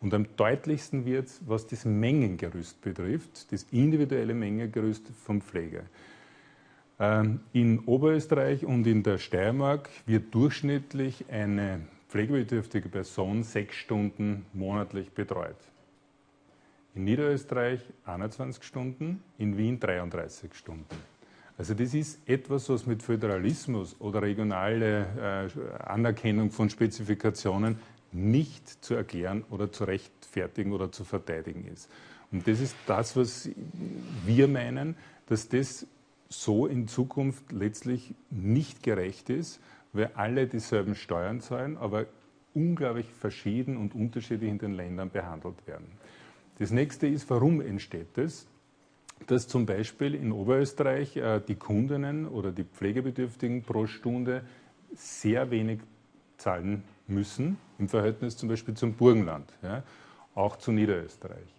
Und am deutlichsten wird es, was das Mengengerüst betrifft, das individuelle Mengengerüst von Pflege. Ähm, in Oberösterreich und in der Steiermark wird durchschnittlich eine pflegebedürftige Person sechs Stunden monatlich betreut. In Niederösterreich 21 Stunden, in Wien 33 Stunden. Also das ist etwas, was mit Föderalismus oder regionale äh, Anerkennung von Spezifikationen nicht zu erklären oder zu rechtfertigen oder zu verteidigen ist. Und das ist das, was wir meinen, dass das so in Zukunft letztlich nicht gerecht ist, weil alle dieselben Steuern zahlen, aber unglaublich verschieden und unterschiedlich in den Ländern behandelt werden. Das nächste ist, warum entsteht das? Dass zum Beispiel in Oberösterreich äh, die Kundinnen oder die Pflegebedürftigen pro Stunde sehr wenig zahlen müssen, im Verhältnis zum Beispiel zum Burgenland, ja, auch zu Niederösterreich.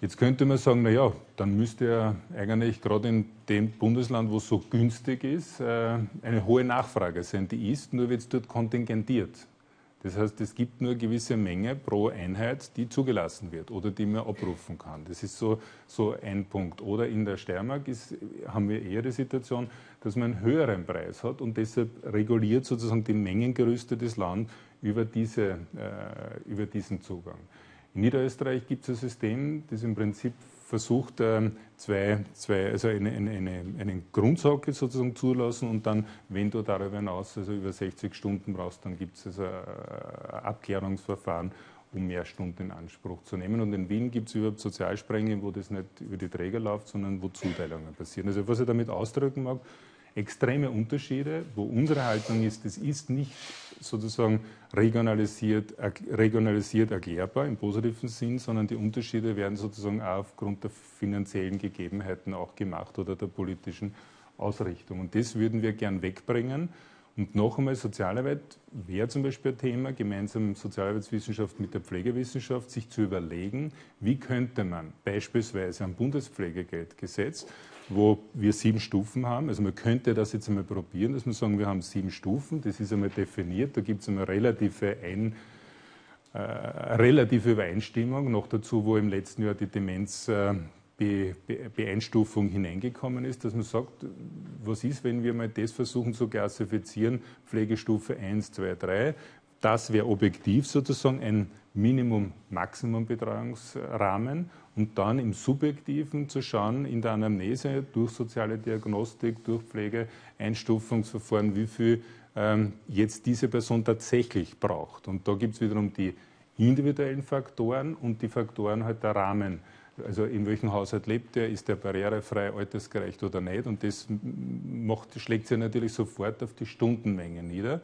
Jetzt könnte man sagen, naja, dann müsste ja eigentlich gerade in dem Bundesland, wo es so günstig ist, äh, eine hohe Nachfrage sein. Die ist, nur wird es dort kontingentiert. Das heißt, es gibt nur eine gewisse Menge pro Einheit, die zugelassen wird oder die man abrufen kann. Das ist so, so ein Punkt. Oder in der Steiermark ist, haben wir eher die Situation, dass man einen höheren Preis hat und deshalb reguliert sozusagen die Mengengerüste des Landes über, diese, äh, über diesen Zugang. In Niederösterreich gibt es ein System, das im Prinzip versucht, ähm, zwei, zwei, also eine, eine, eine, einen Grundsockel sozusagen zulassen und dann, wenn du darüber hinaus, also über 60 Stunden brauchst, dann gibt es also ein Abklärungsverfahren, um mehr Stunden in Anspruch zu nehmen. Und in Wien gibt es überhaupt Sozialsprengungen, wo das nicht über die Träger läuft, sondern wo Zuteilungen passieren. Also was ich damit ausdrücken mag, extreme Unterschiede, wo unsere Haltung ist, das ist nicht sozusagen regionalisiert, regionalisiert erklärbar im positiven Sinn, sondern die Unterschiede werden sozusagen auch aufgrund der finanziellen Gegebenheiten auch gemacht oder der politischen Ausrichtung. Und das würden wir gern wegbringen. Und noch einmal, Sozialarbeit wäre zum Beispiel ein Thema, gemeinsam Sozialarbeitswissenschaft mit der Pflegewissenschaft, sich zu überlegen, wie könnte man beispielsweise am Bundespflegegeldgesetz, wo wir sieben Stufen haben, also man könnte das jetzt einmal probieren, dass man sagen, wir haben sieben Stufen, das ist einmal definiert, da gibt es einmal relative Ein- äh, relative Übereinstimmung, noch dazu, wo im letzten Jahr die Demenz äh, Beeinstufung hineingekommen ist, dass man sagt, was ist, wenn wir mal das versuchen zu klassifizieren, Pflegestufe 1, 2, 3, das wäre objektiv sozusagen ein Minimum-Maximum-Betreuungsrahmen und dann im Subjektiven zu schauen, in der Anamnese durch soziale Diagnostik, durch Pflegeeinstufungsverfahren, wie viel ähm, jetzt diese Person tatsächlich braucht. Und da gibt es wiederum die individuellen Faktoren und die Faktoren halt der Rahmen also in welchem Haushalt lebt er, ist er barrierefrei, altersgerecht oder nicht. Und das macht, schlägt sich natürlich sofort auf die Stundenmenge nieder.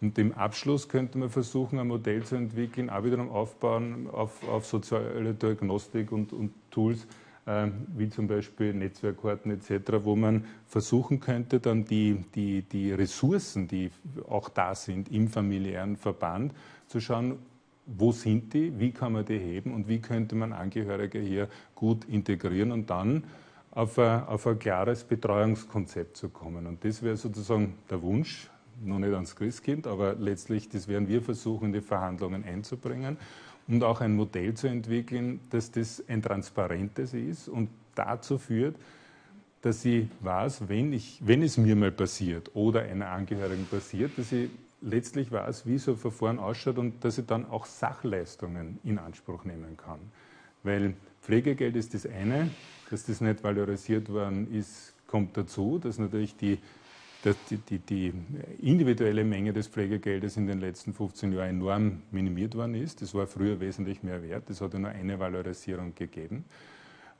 Und im Abschluss könnte man versuchen, ein Modell zu entwickeln, auch wiederum aufbauen auf, auf soziale Diagnostik und, und Tools, äh, wie zum Beispiel Netzwerkkarten etc., wo man versuchen könnte, dann die, die, die Ressourcen, die auch da sind im familiären Verband, zu schauen, wo sind die, wie kann man die heben und wie könnte man Angehörige hier gut integrieren und dann auf ein, auf ein klares Betreuungskonzept zu kommen. Und das wäre sozusagen der Wunsch, noch nicht ans Christkind, aber letztlich, das werden wir versuchen, in die Verhandlungen einzubringen und auch ein Modell zu entwickeln, dass das ein transparentes ist und dazu führt, dass ich weiß, wenn, ich, wenn es mir mal passiert oder einer Angehörigen passiert, dass ich letztlich weiß, wie so ein Verfahren ausschaut und dass ich dann auch Sachleistungen in Anspruch nehmen kann. Weil Pflegegeld ist das eine, dass das nicht valorisiert worden ist, kommt dazu, dass natürlich die, dass die, die, die individuelle Menge des Pflegegeldes in den letzten 15 Jahren enorm minimiert worden ist. Das war früher wesentlich mehr wert. Es hat ja nur eine Valorisierung gegeben.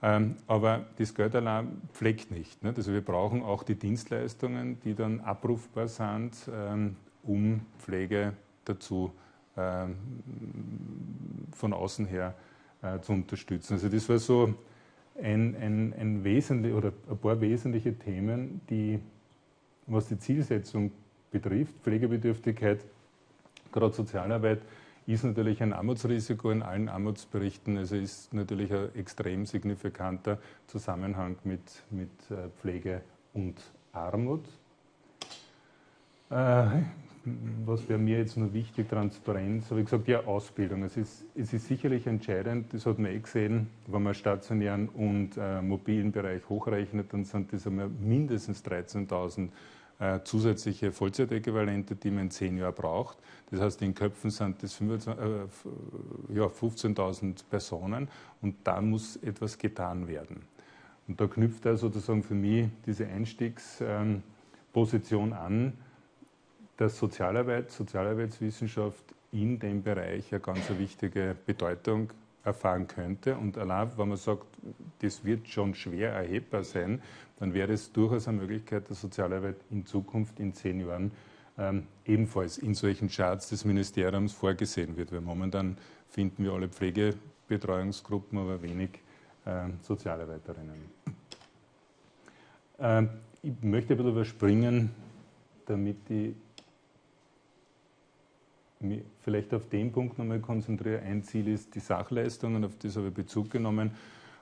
Ähm, aber das Geld allein pflegt nicht. Also wir brauchen auch die Dienstleistungen, die dann abrufbar sind, ähm, um Pflege dazu ähm, von außen her äh, zu unterstützen. Also das war so ein, ein, ein wesentlich oder ein paar wesentliche Themen, die, was die Zielsetzung betrifft, Pflegebedürftigkeit, gerade Sozialarbeit, ist natürlich ein Armutsrisiko in allen Armutsberichten. Also ist natürlich ein extrem signifikanter Zusammenhang mit, mit äh, Pflege und Armut. Äh, was wäre mir jetzt noch wichtig, Transparenz, habe ich gesagt, ja, Ausbildung. Es ist, es ist sicherlich entscheidend, das hat man eh gesehen, wenn man stationären und äh, mobilen Bereich hochrechnet, dann sind das einmal mindestens 13.000 äh, zusätzliche Vollzeitäquivalente, die man in zehn Jahren braucht. Das heißt, in Köpfen sind das äh, ja, 15.000 Personen und da muss etwas getan werden. Und da knüpft er sozusagen für mich diese Einstiegsposition an, dass Sozialarbeit, Sozialarbeitswissenschaft in dem Bereich eine ganz wichtige Bedeutung erfahren könnte. Und allein, wenn man sagt, das wird schon schwer erhebbar sein, dann wäre es durchaus eine Möglichkeit, dass Sozialarbeit in Zukunft in zehn Jahren ähm, ebenfalls in solchen Charts des Ministeriums vorgesehen wird. Weil momentan finden wir alle Pflegebetreuungsgruppen, aber wenig äh, Sozialarbeiterinnen. Äh, ich möchte ein bisschen überspringen, damit die vielleicht auf den Punkt nochmal konzentriere. Ein Ziel ist die Sachleistungen, auf das habe ich Bezug genommen.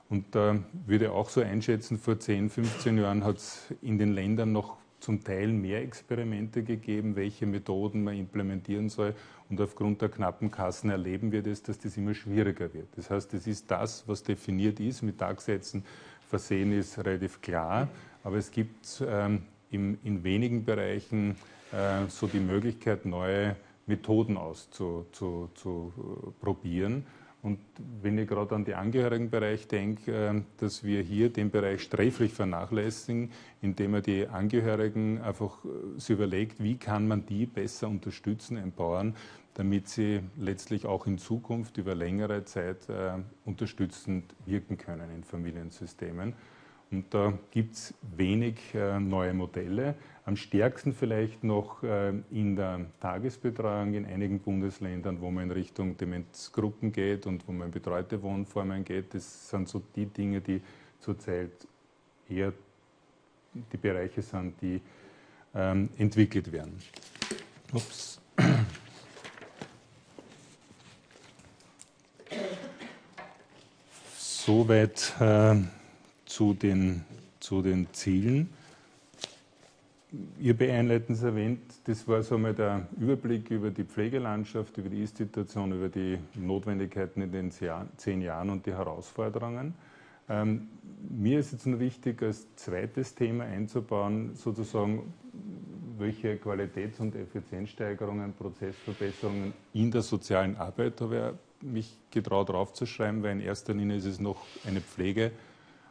Und da würde auch so einschätzen, vor 10, 15 Jahren hat es in den Ländern noch zum Teil mehr Experimente gegeben, welche Methoden man implementieren soll. Und aufgrund der knappen Kassen erleben wir das, dass das immer schwieriger wird. Das heißt, es ist das, was definiert ist, mit Tagsätzen versehen ist, relativ klar. Aber es gibt ähm, im, in wenigen Bereichen äh, so die Möglichkeit, neue Methoden auszuprobieren. Äh, und wenn ich gerade an den Angehörigenbereich denke, äh, dass wir hier den Bereich sträflich vernachlässigen, indem man die Angehörigen einfach äh, sich überlegt, wie kann man die besser unterstützen, empowern, damit sie letztlich auch in Zukunft über längere Zeit unterstützend wirken können in Familiensystemen. Und da gibt es wenig äh, neue Modelle. Am stärksten vielleicht noch äh, in der Tagesbetreuung in einigen Bundesländern, wo man in Richtung Demenzgruppen geht und wo man in betreute Wohnformen geht. Das sind so die Dinge, die zurzeit eher die Bereiche sind, die ähm, entwickelt werden. Ups. Soweit äh, zu, den, zu den Zielen. Ihr habe einleitend erwähnt, das war so mal der Überblick über die Pflegelandschaft, über die Ist-Situation, über die Notwendigkeiten in den zehn Jahren und die Herausforderungen. Ähm, mir ist jetzt nur wichtig, als zweites Thema einzubauen, sozusagen, welche Qualitäts- und Effizienzsteigerungen, Prozessverbesserungen in der sozialen Arbeit habe ich mich getraut draufzuschreiben, weil in erster Linie ist es noch eine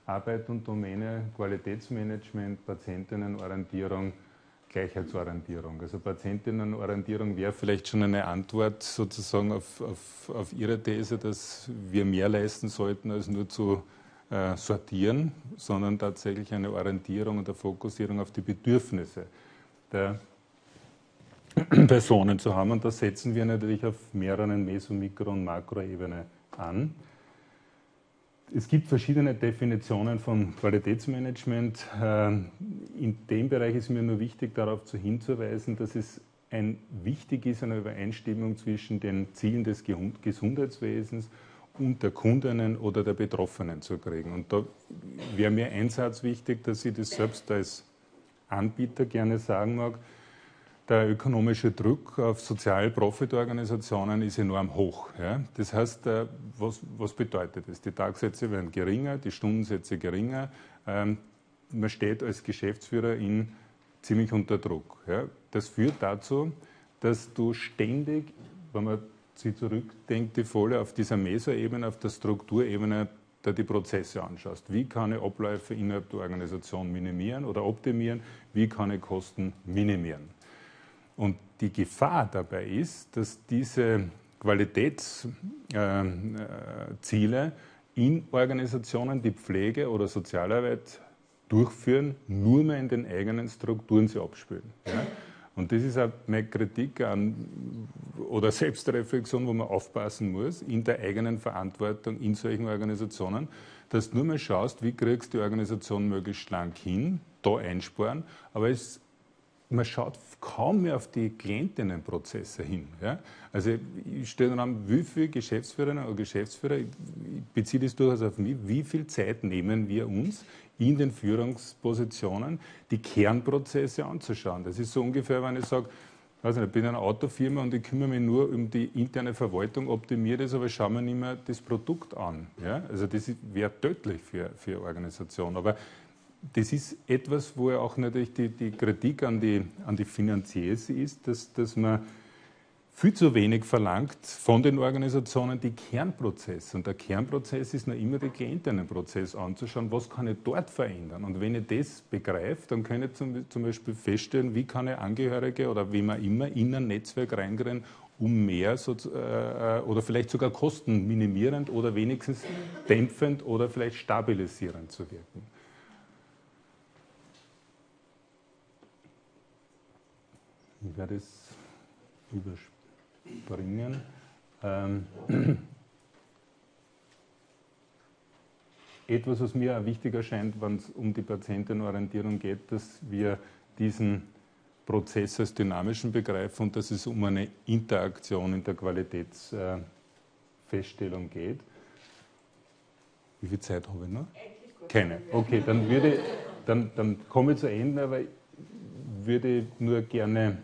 Pflegearbeit und Domäne, Qualitätsmanagement, Patientinnenorientierung, Gleichheitsorientierung. Also Patientinnenorientierung wäre vielleicht schon eine Antwort sozusagen auf, auf, auf Ihre These, dass wir mehr leisten sollten, als nur zu äh, sortieren, sondern tatsächlich eine Orientierung und eine Fokussierung auf die Bedürfnisse der Personen zu haben. Und das setzen wir natürlich auf mehreren Meso-, Mikro- und Makroebene an. Es gibt verschiedene Definitionen von Qualitätsmanagement. Ähm, in dem Bereich ist mir nur wichtig, darauf zu hinzuweisen, dass es ein, wichtig ist, eine Übereinstimmung zwischen den Zielen des Gesundheitswesens und der Kundinnen oder der Betroffenen zu kriegen. Und da wäre mir ein Satz wichtig, dass ich das selbst als Anbieter gerne sagen mag der ökonomische Druck auf Sozial-Profit-Organisationen ist enorm hoch. Ja? Das heißt, äh, was, was, bedeutet das? Die Tagsätze werden geringer, die Stundensätze geringer. Ähm, man steht als Geschäftsführer in ziemlich unter Druck. Ja? Das führt dazu, dass du ständig, wenn man sich zurückdenkt, die Folie auf dieser Meso-Ebene, auf der Strukturebene, da die Prozesse anschaust. Wie kann ich Abläufe innerhalb der Organisation minimieren oder optimieren? Wie kann ich Kosten minimieren? Und die Gefahr dabei ist, dass diese Qualitätsziele in Organisationen, die Pflege oder Sozialarbeit durchführen, nur mehr in den eigenen Strukturen sie abspülen. Ja? Und das ist auch meine Kritik an oder Selbstreflexion, wo man aufpassen muss, in der eigenen Verantwortung in solchen Organisationen, dass du nur mal schaust, wie kriegst du die Organisation möglichst schlank hin, da einsparen, aber es man schaut kaum mehr auf die Klientinnenprozesse hin. Ja? Also ich stelle dann an, wie viele Geschäftsführerinnen oder Geschäftsführer, ich beziehe das durchaus auf mich, wie viel Zeit nehmen wir uns in den Führungspositionen, die Kernprozesse anzuschauen. Das ist so ungefähr, wenn ich sage, also ich bin eine Autofirma und ich kümmere mich nur um die interne Verwaltung, optimiere das, aber schaue mir nicht mehr das Produkt an. Ja? Also das wäre tödlich für, für Organisation. Aber das ist etwas, wo ja auch natürlich die, die Kritik an die, an die Finanziers ist, dass, dass man viel zu wenig verlangt von den Organisationen die Kernprozesse. Und der Kernprozess ist noch immer der Klientinnenprozess anzuschauen, was kann ich dort verändern. Und wenn ich das begreife, dann kann ich zum, zum Beispiel feststellen, wie kann ich Angehörige oder wie man immer in ein Netzwerk reinkriegen, um mehr so, äh, oder vielleicht sogar kostenminimierend oder wenigstens dämpfend oder vielleicht stabilisierend zu wirken. Ich werde es überspringen. Ähm, etwas, was mir auch wichtig erscheint, wenn es um die Patientenorientierung geht, dass wir diesen Prozess als dynamischen begreifen und dass es um eine Interaktion in der Qualitätsfeststellung geht. Wie viel Zeit habe ich noch? Keine. Okay, dann würde dann, dann komme ich zu Ende, aber ich würde nur gerne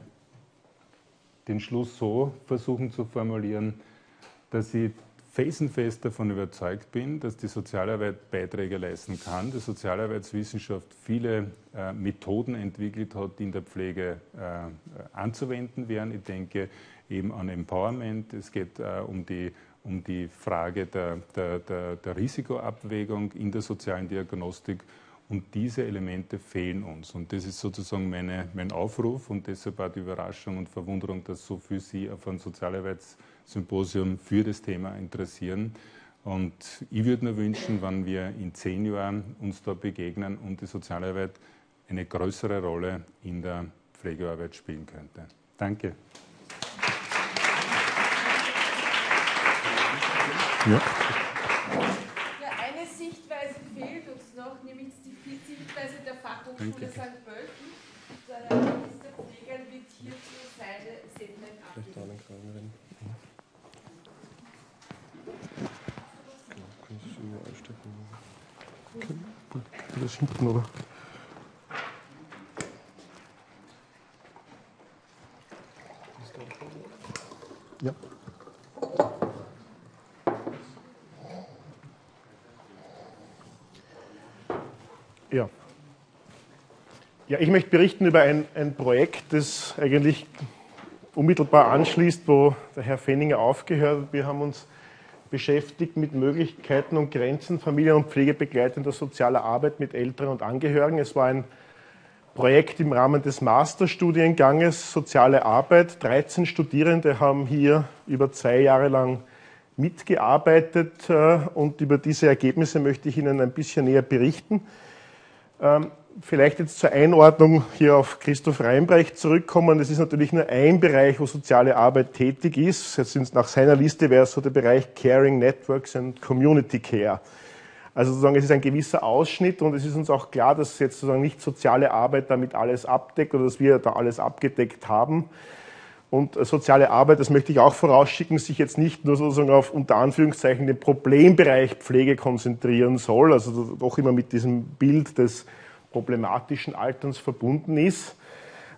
den Schluss so versuchen zu formulieren, dass ich felsenfest davon überzeugt bin, dass die Sozialarbeit Beiträge leisten kann, die Sozialarbeitswissenschaft viele äh, Methoden entwickelt hat, die in der Pflege äh, anzuwenden wären. Ich denke eben an Empowerment, es geht äh, um, die, um die Frage der, der, der, der Risikoabwägung in der sozialen Diagnostik und diese Elemente fehlen uns. Und das ist sozusagen meine, mein Aufruf und deshalb auch die Überraschung und Verwunderung, dass so viel Sie auf ein Sozialarbeitssymposium für das Thema interessieren. Und ich würde mir wünschen, wenn wir in zehn Jahren uns da begegnen und die Sozialarbeit eine größere Rolle in der Pflegearbeit spielen könnte. Danke. Ja. Danke. Vielleicht da einen Kragen rein. Genau, kannst du mir einstecken. Okay. Hm, das hinten, oder? Ja, ich möchte berichten über ein, ein Projekt, das eigentlich unmittelbar anschließt, wo der Herr Fenninger aufgehört hat. Wir haben uns beschäftigt mit Möglichkeiten und Grenzen familien- und pflegebegleitender sozialer Arbeit mit Eltern und Angehörigen. Es war ein Projekt im Rahmen des Masterstudienganges Soziale Arbeit. 13 Studierende haben hier über zwei Jahre lang mitgearbeitet äh, und über diese Ergebnisse möchte ich Ihnen ein bisschen näher berichten. Vielleicht jetzt zur Einordnung hier auf Christoph Reinbrecht zurückkommen. Das ist natürlich nur ein Bereich, wo soziale Arbeit tätig ist. Jetzt sind nach seiner Liste wäre es so der Bereich Caring Networks and Community Care. Also sozusagen, es ist ein gewisser Ausschnitt und es ist uns auch klar, dass jetzt sozusagen nicht soziale Arbeit damit alles abdeckt oder dass wir da alles abgedeckt haben. Und soziale Arbeit, das möchte ich auch vorausschicken, sich jetzt nicht nur sozusagen auf unter Anführungszeichen den Problembereich Pflege konzentrieren soll, also doch immer mit diesem Bild des problematischen Alterns verbunden ist.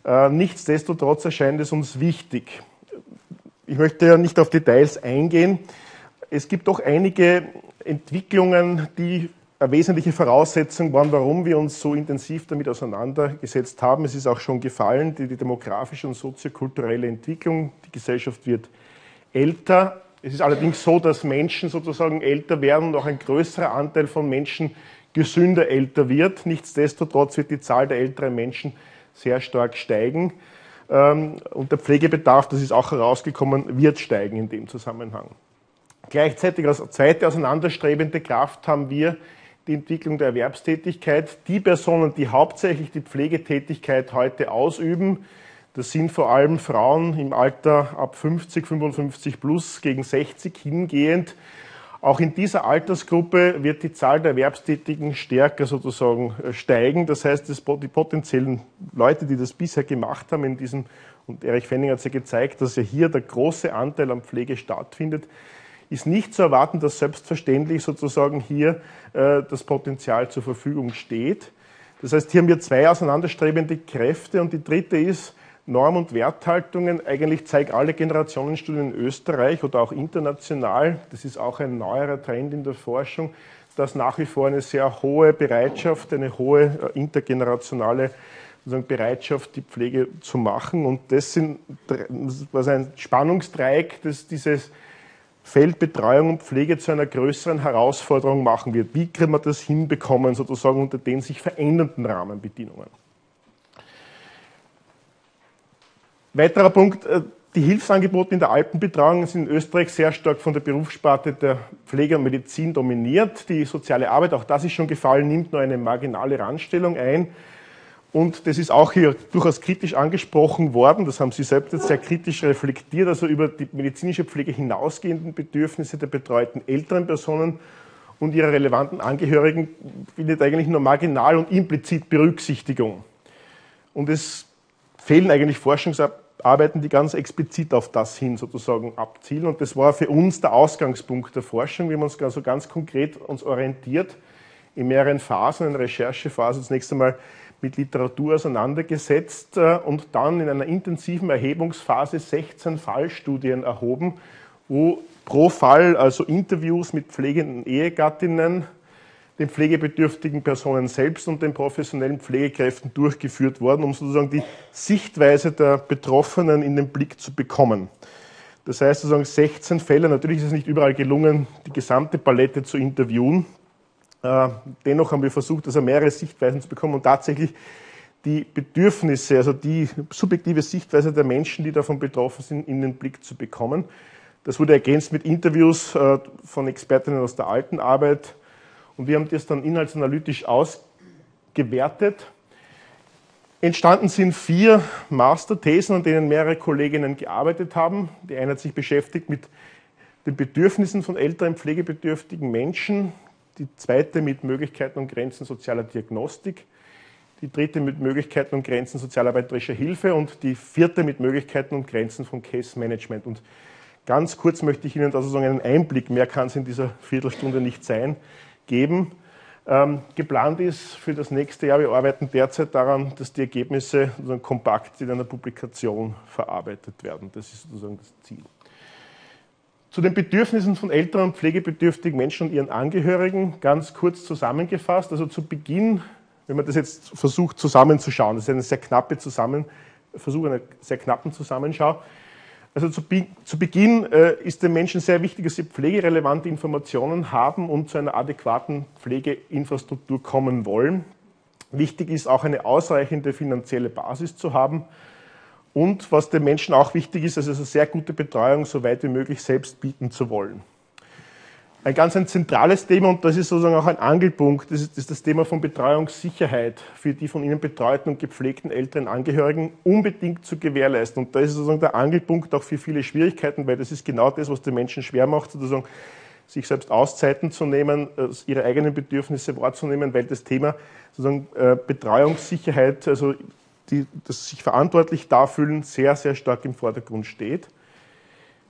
Äh, nichtsdestotrotz erscheint es uns wichtig. Ich möchte ja nicht auf Details eingehen. Es gibt doch einige Entwicklungen, die eine wesentliche Voraussetzung waren, warum wir uns so intensiv damit auseinandergesetzt haben. Es ist auch schon gefallen, die, die demografische und soziokulturelle Entwicklung. Die Gesellschaft wird älter. Es ist allerdings so, dass Menschen sozusagen älter werden und auch ein größerer Anteil von Menschen gesünder älter wird. Nichtsdestotrotz wird die Zahl der älteren Menschen sehr stark steigen. Ähm, und der Pflegebedarf, das ist auch herausgekommen, wird steigen in dem Zusammenhang. Gleichzeitig als zweite auseinanderstrebende Kraft haben wir die Entwicklung der Erwerbstätigkeit. Die Personen, die hauptsächlich die Pflegetätigkeit heute ausüben, das sind vor allem Frauen im Alter ab 50, 55 plus gegen 60 hingehend, auch in dieser Altersgruppe wird die Zahl der Erwerbstätigen stärker sozusagen äh, steigen. Das heißt, die potenziellen Leute, die das bisher gemacht haben in diesem, und Erich Fenning hat es ja gezeigt, dass ja hier der große Anteil an Pflege stattfindet, ist nicht zu erwarten, dass selbstverständlich sozusagen hier äh, das Potenzial zur Verfügung steht. Das heißt, hier haben wir zwei auseinanderstrebende Kräfte und die dritte ist, Norm- und Werthaltungen, eigentlich zeigen alle Generationenstudien in Österreich oder auch international, das ist auch ein neuerer Trend in der Forschung, dass nach wie vor eine sehr hohe Bereitschaft, eine hohe äh, intergenerationale Bereitschaft, die Pflege zu machen. Und das sind was ein Spannungsdreieck, das dieses Feld Betreuung und Pflege zu einer größeren Herausforderung machen wird. Wie können wir das hinbekommen, sozusagen unter den sich verändernden Rahmenbedingungen? Weiterer Punkt, äh, die Hilfsangebote in der Alpenbetreuung sind in Österreich sehr stark von der Berufssparte der Pflege und Medizin dominiert. Die soziale Arbeit, auch das ist schon gefallen, nimmt nur eine marginale Randstellung ein. Und das ist auch hier durchaus kritisch angesprochen worden. Das haben Sie selbst jetzt sehr kritisch reflektiert. Also über die medizinische Pflege hinausgehenden Bedürfnisse der betreuten älteren Personen und ihrer relevanten Angehörigen findet eigentlich nur marginal und implizit Berücksichtigung. Und es fehlen eigentlich Forschungsarbeiten Arbeiten, die ganz explizit auf das hin sozusagen abzielen. Und das war für uns der Ausgangspunkt der Forschung. Wir haben uns also ganz konkret uns orientiert in mehreren Phasen, in der Recherchephase zunächst einmal mit Literatur auseinandergesetzt äh, und dann in einer intensiven Erhebungsphase 16 Fallstudien erhoben, wo pro Fall also Interviews mit pflegenden Ehegattinnen, den pflegebedürftigen Personen selbst und den professionellen Pflegekräften durchgeführt worden, um sozusagen die Sichtweise der Betroffenen in den Blick zu bekommen. Das heißt sozusagen 16 Fälle. Natürlich ist es nicht überall gelungen, die gesamte Palette zu interviewen. Äh, dennoch haben wir versucht, also mehrere Sichtweisen zu bekommen und tatsächlich die Bedürfnisse, also die subjektive Sichtweise der Menschen, die davon betroffen sind, in den Blick zu bekommen. Das wurde ergänzt mit Interviews äh, von Expertinnen aus der alten Arbeit, und wir haben das dann inhaltsanalytisch ausgewertet. Entstanden sind vier Masterthesen, an denen mehrere Kolleginnen gearbeitet haben. Die eine hat sich beschäftigt mit den Bedürfnissen von älteren pflegebedürftigen Menschen, die zweite mit Möglichkeiten und Grenzen sozialer Diagnostik, die dritte mit Möglichkeiten und Grenzen sozialarbeiterischer Hilfe und die vierte mit Möglichkeiten und Grenzen von Case Management. Und ganz kurz möchte ich Ihnen da sozusagen einen Einblick, mehr kann es in dieser Viertelstunde nicht sein, geben. ähm, geplant ist für das nächste Jahr. Wir arbeiten derzeit daran, dass die Ergebnisse kompakt in einer Publikation verarbeitet werden. Das ist sozusagen das Ziel. Zu den Bedürfnissen von älteren und pflegebedürftigen Menschen und ihren Angehörigen ganz kurz zusammengefasst. Also zu Beginn, wenn man das jetzt versucht zusammenzuschauen, das ist eine sehr knappe Zusammen, Versuch einer sehr knappen Zusammenschau. Also zu, zu Beginn äh, ist den Menschen sehr wichtig, dass sie pflegerelevante Informationen haben und zu einer adäquaten Pflegeinfrastruktur kommen wollen. Wichtig ist auch eine ausreichende finanzielle Basis zu haben und was den Menschen auch wichtig ist, also sehr gute Betreuung so weit wie möglich selbst bieten zu wollen. Ein ganz ein zentrales Thema und das ist sozusagen auch ein Angelpunkt, das ist, das, ist das Thema von Betreuungssicherheit für die von Ihnen betreuten und gepflegten älteren Angehörigen unbedingt zu gewährleisten. Und da ist sozusagen der Angelpunkt auch für viele Schwierigkeiten, weil das ist genau das, was den Menschen schwer macht, sozusagen sich selbst Auszeiten zu nehmen, äh, ihre eigenen Bedürfnisse wahrzunehmen, weil das Thema sozusagen äh, Betreuungssicherheit, also die das sich verantwortlich da fühlen, sehr, sehr stark im Vordergrund steht.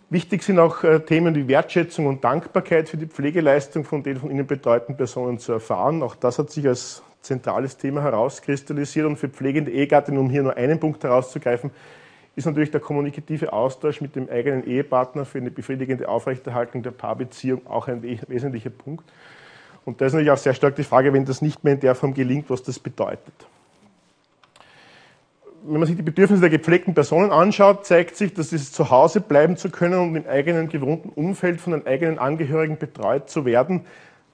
Wichtig sind auch äh, Themen wie Wertschätzung und Dankbarkeit für die Pflegeleistung von den von Ihnen betreuten Personen zu erfahren. Auch das hat sich als zentrales Thema herauskristallisiert. Und für pflegende Ehegattinnen, um hier nur einen Punkt herauszugreifen, ist natürlich der kommunikative Austausch mit dem eigenen Ehepartner für eine befriedigende Aufrechterhaltung der Paarbeziehung auch ein wesentlicher Punkt. Und da ist natürlich auch sehr stark die Frage, wenn das nicht mehr in der Form gelingt, was das bedeutet wenn man sich die Bedürfnisse der gepflegten Personen anschaut, zeigt sich, dass es zu Hause bleiben zu können und im eigenen gewohnten Umfeld von den eigenen Angehörigen betreut zu werden,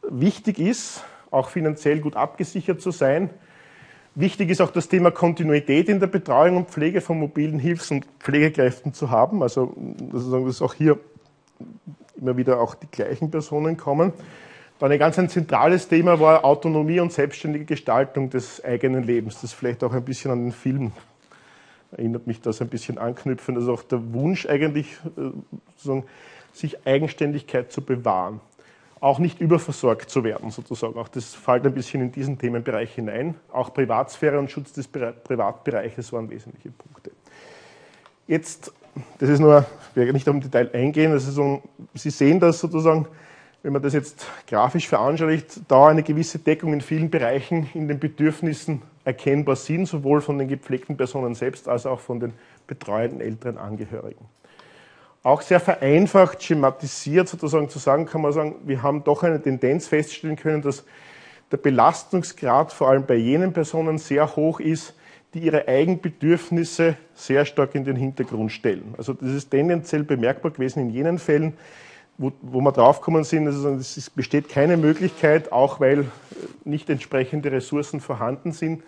wichtig ist, auch finanziell gut abgesichert zu sein. Wichtig ist auch das Thema Kontinuität in der Betreuung und Pflege von mobilen Hilfs- und Pflegekräften zu haben. Also, dass auch hier immer wieder auch die gleichen Personen kommen. Dann ein ganz ein zentrales Thema war Autonomie und selbstständige Gestaltung des eigenen Lebens. Das vielleicht auch ein bisschen an den Film erinnert mich das ein bisschen anknüpfen, also auch der Wunsch eigentlich, äh, sich Eigenständigkeit zu bewahren. Auch nicht überversorgt zu werden, sozusagen. Auch das fällt ein bisschen in diesen Themenbereich hinein. Auch Privatsphäre und Schutz des Privatbereiches waren wesentliche Punkte. Jetzt, das ist nur, ich werde nicht auf den Detail eingehen, das ist so, Sie sehen das sozusagen, wenn man das jetzt grafisch veranschaulicht, da eine gewisse Deckung in vielen Bereichen in den Bedürfnissen erkennbar sind, sowohl von den gepflegten Personen selbst als auch von den betreuenden älteren Angehörigen. Auch sehr vereinfacht, schematisiert sozusagen zu sagen, kann man sagen, wir haben doch eine Tendenz feststellen können, dass der Belastungsgrad vor allem bei jenen Personen sehr hoch ist, die ihre Eigenbedürfnisse sehr stark in den Hintergrund stellen. Also das ist tendenziell bemerkbar gewesen in jenen Fällen, wo, wo wir draufgekommen sind, also es besteht keine Möglichkeit, auch weil äh, nicht entsprechende Ressourcen vorhanden sind,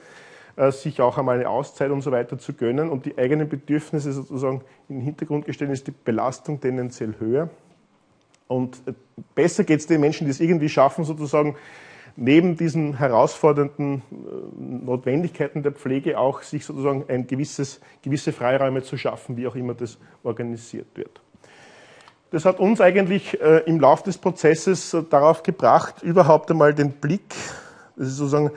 äh, sich auch einmal eine Auszeit und so weiter zu gönnen und die eigenen Bedürfnisse sozusagen in den Hintergrund gestellt ist die Belastung tendenziell höher. Und äh, besser geht es den Menschen, die es irgendwie schaffen, sozusagen neben diesen herausfordernden Notwendigkeiten der Pflege auch sich sozusagen ein gewisses, gewisse Freiräume zu schaffen, wie auch immer das organisiert wird. Das hat uns eigentlich äh, im Laufe des Prozesses äh, darauf gebracht, überhaupt einmal den Blick, das ist sozusagen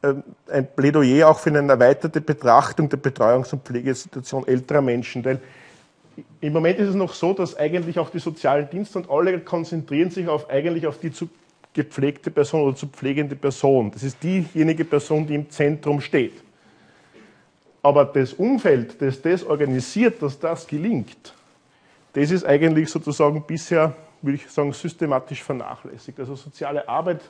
äh, ein Plädoyer auch für eine erweiterte Betrachtung der Betreuungs- und Pflegesituation älterer Menschen. Denn im Moment ist es noch so, dass eigentlich auch die sozialen Dienste und alle konzentrieren sich auf, eigentlich auf die zu gepflegte Person oder zu pflegende Person. Das ist diejenige Person, die im Zentrum steht. Aber das Umfeld, das das organisiert, dass das gelingt, das ist eigentlich sozusagen bisher, würde ich sagen, systematisch vernachlässigt. Also soziale Arbeit,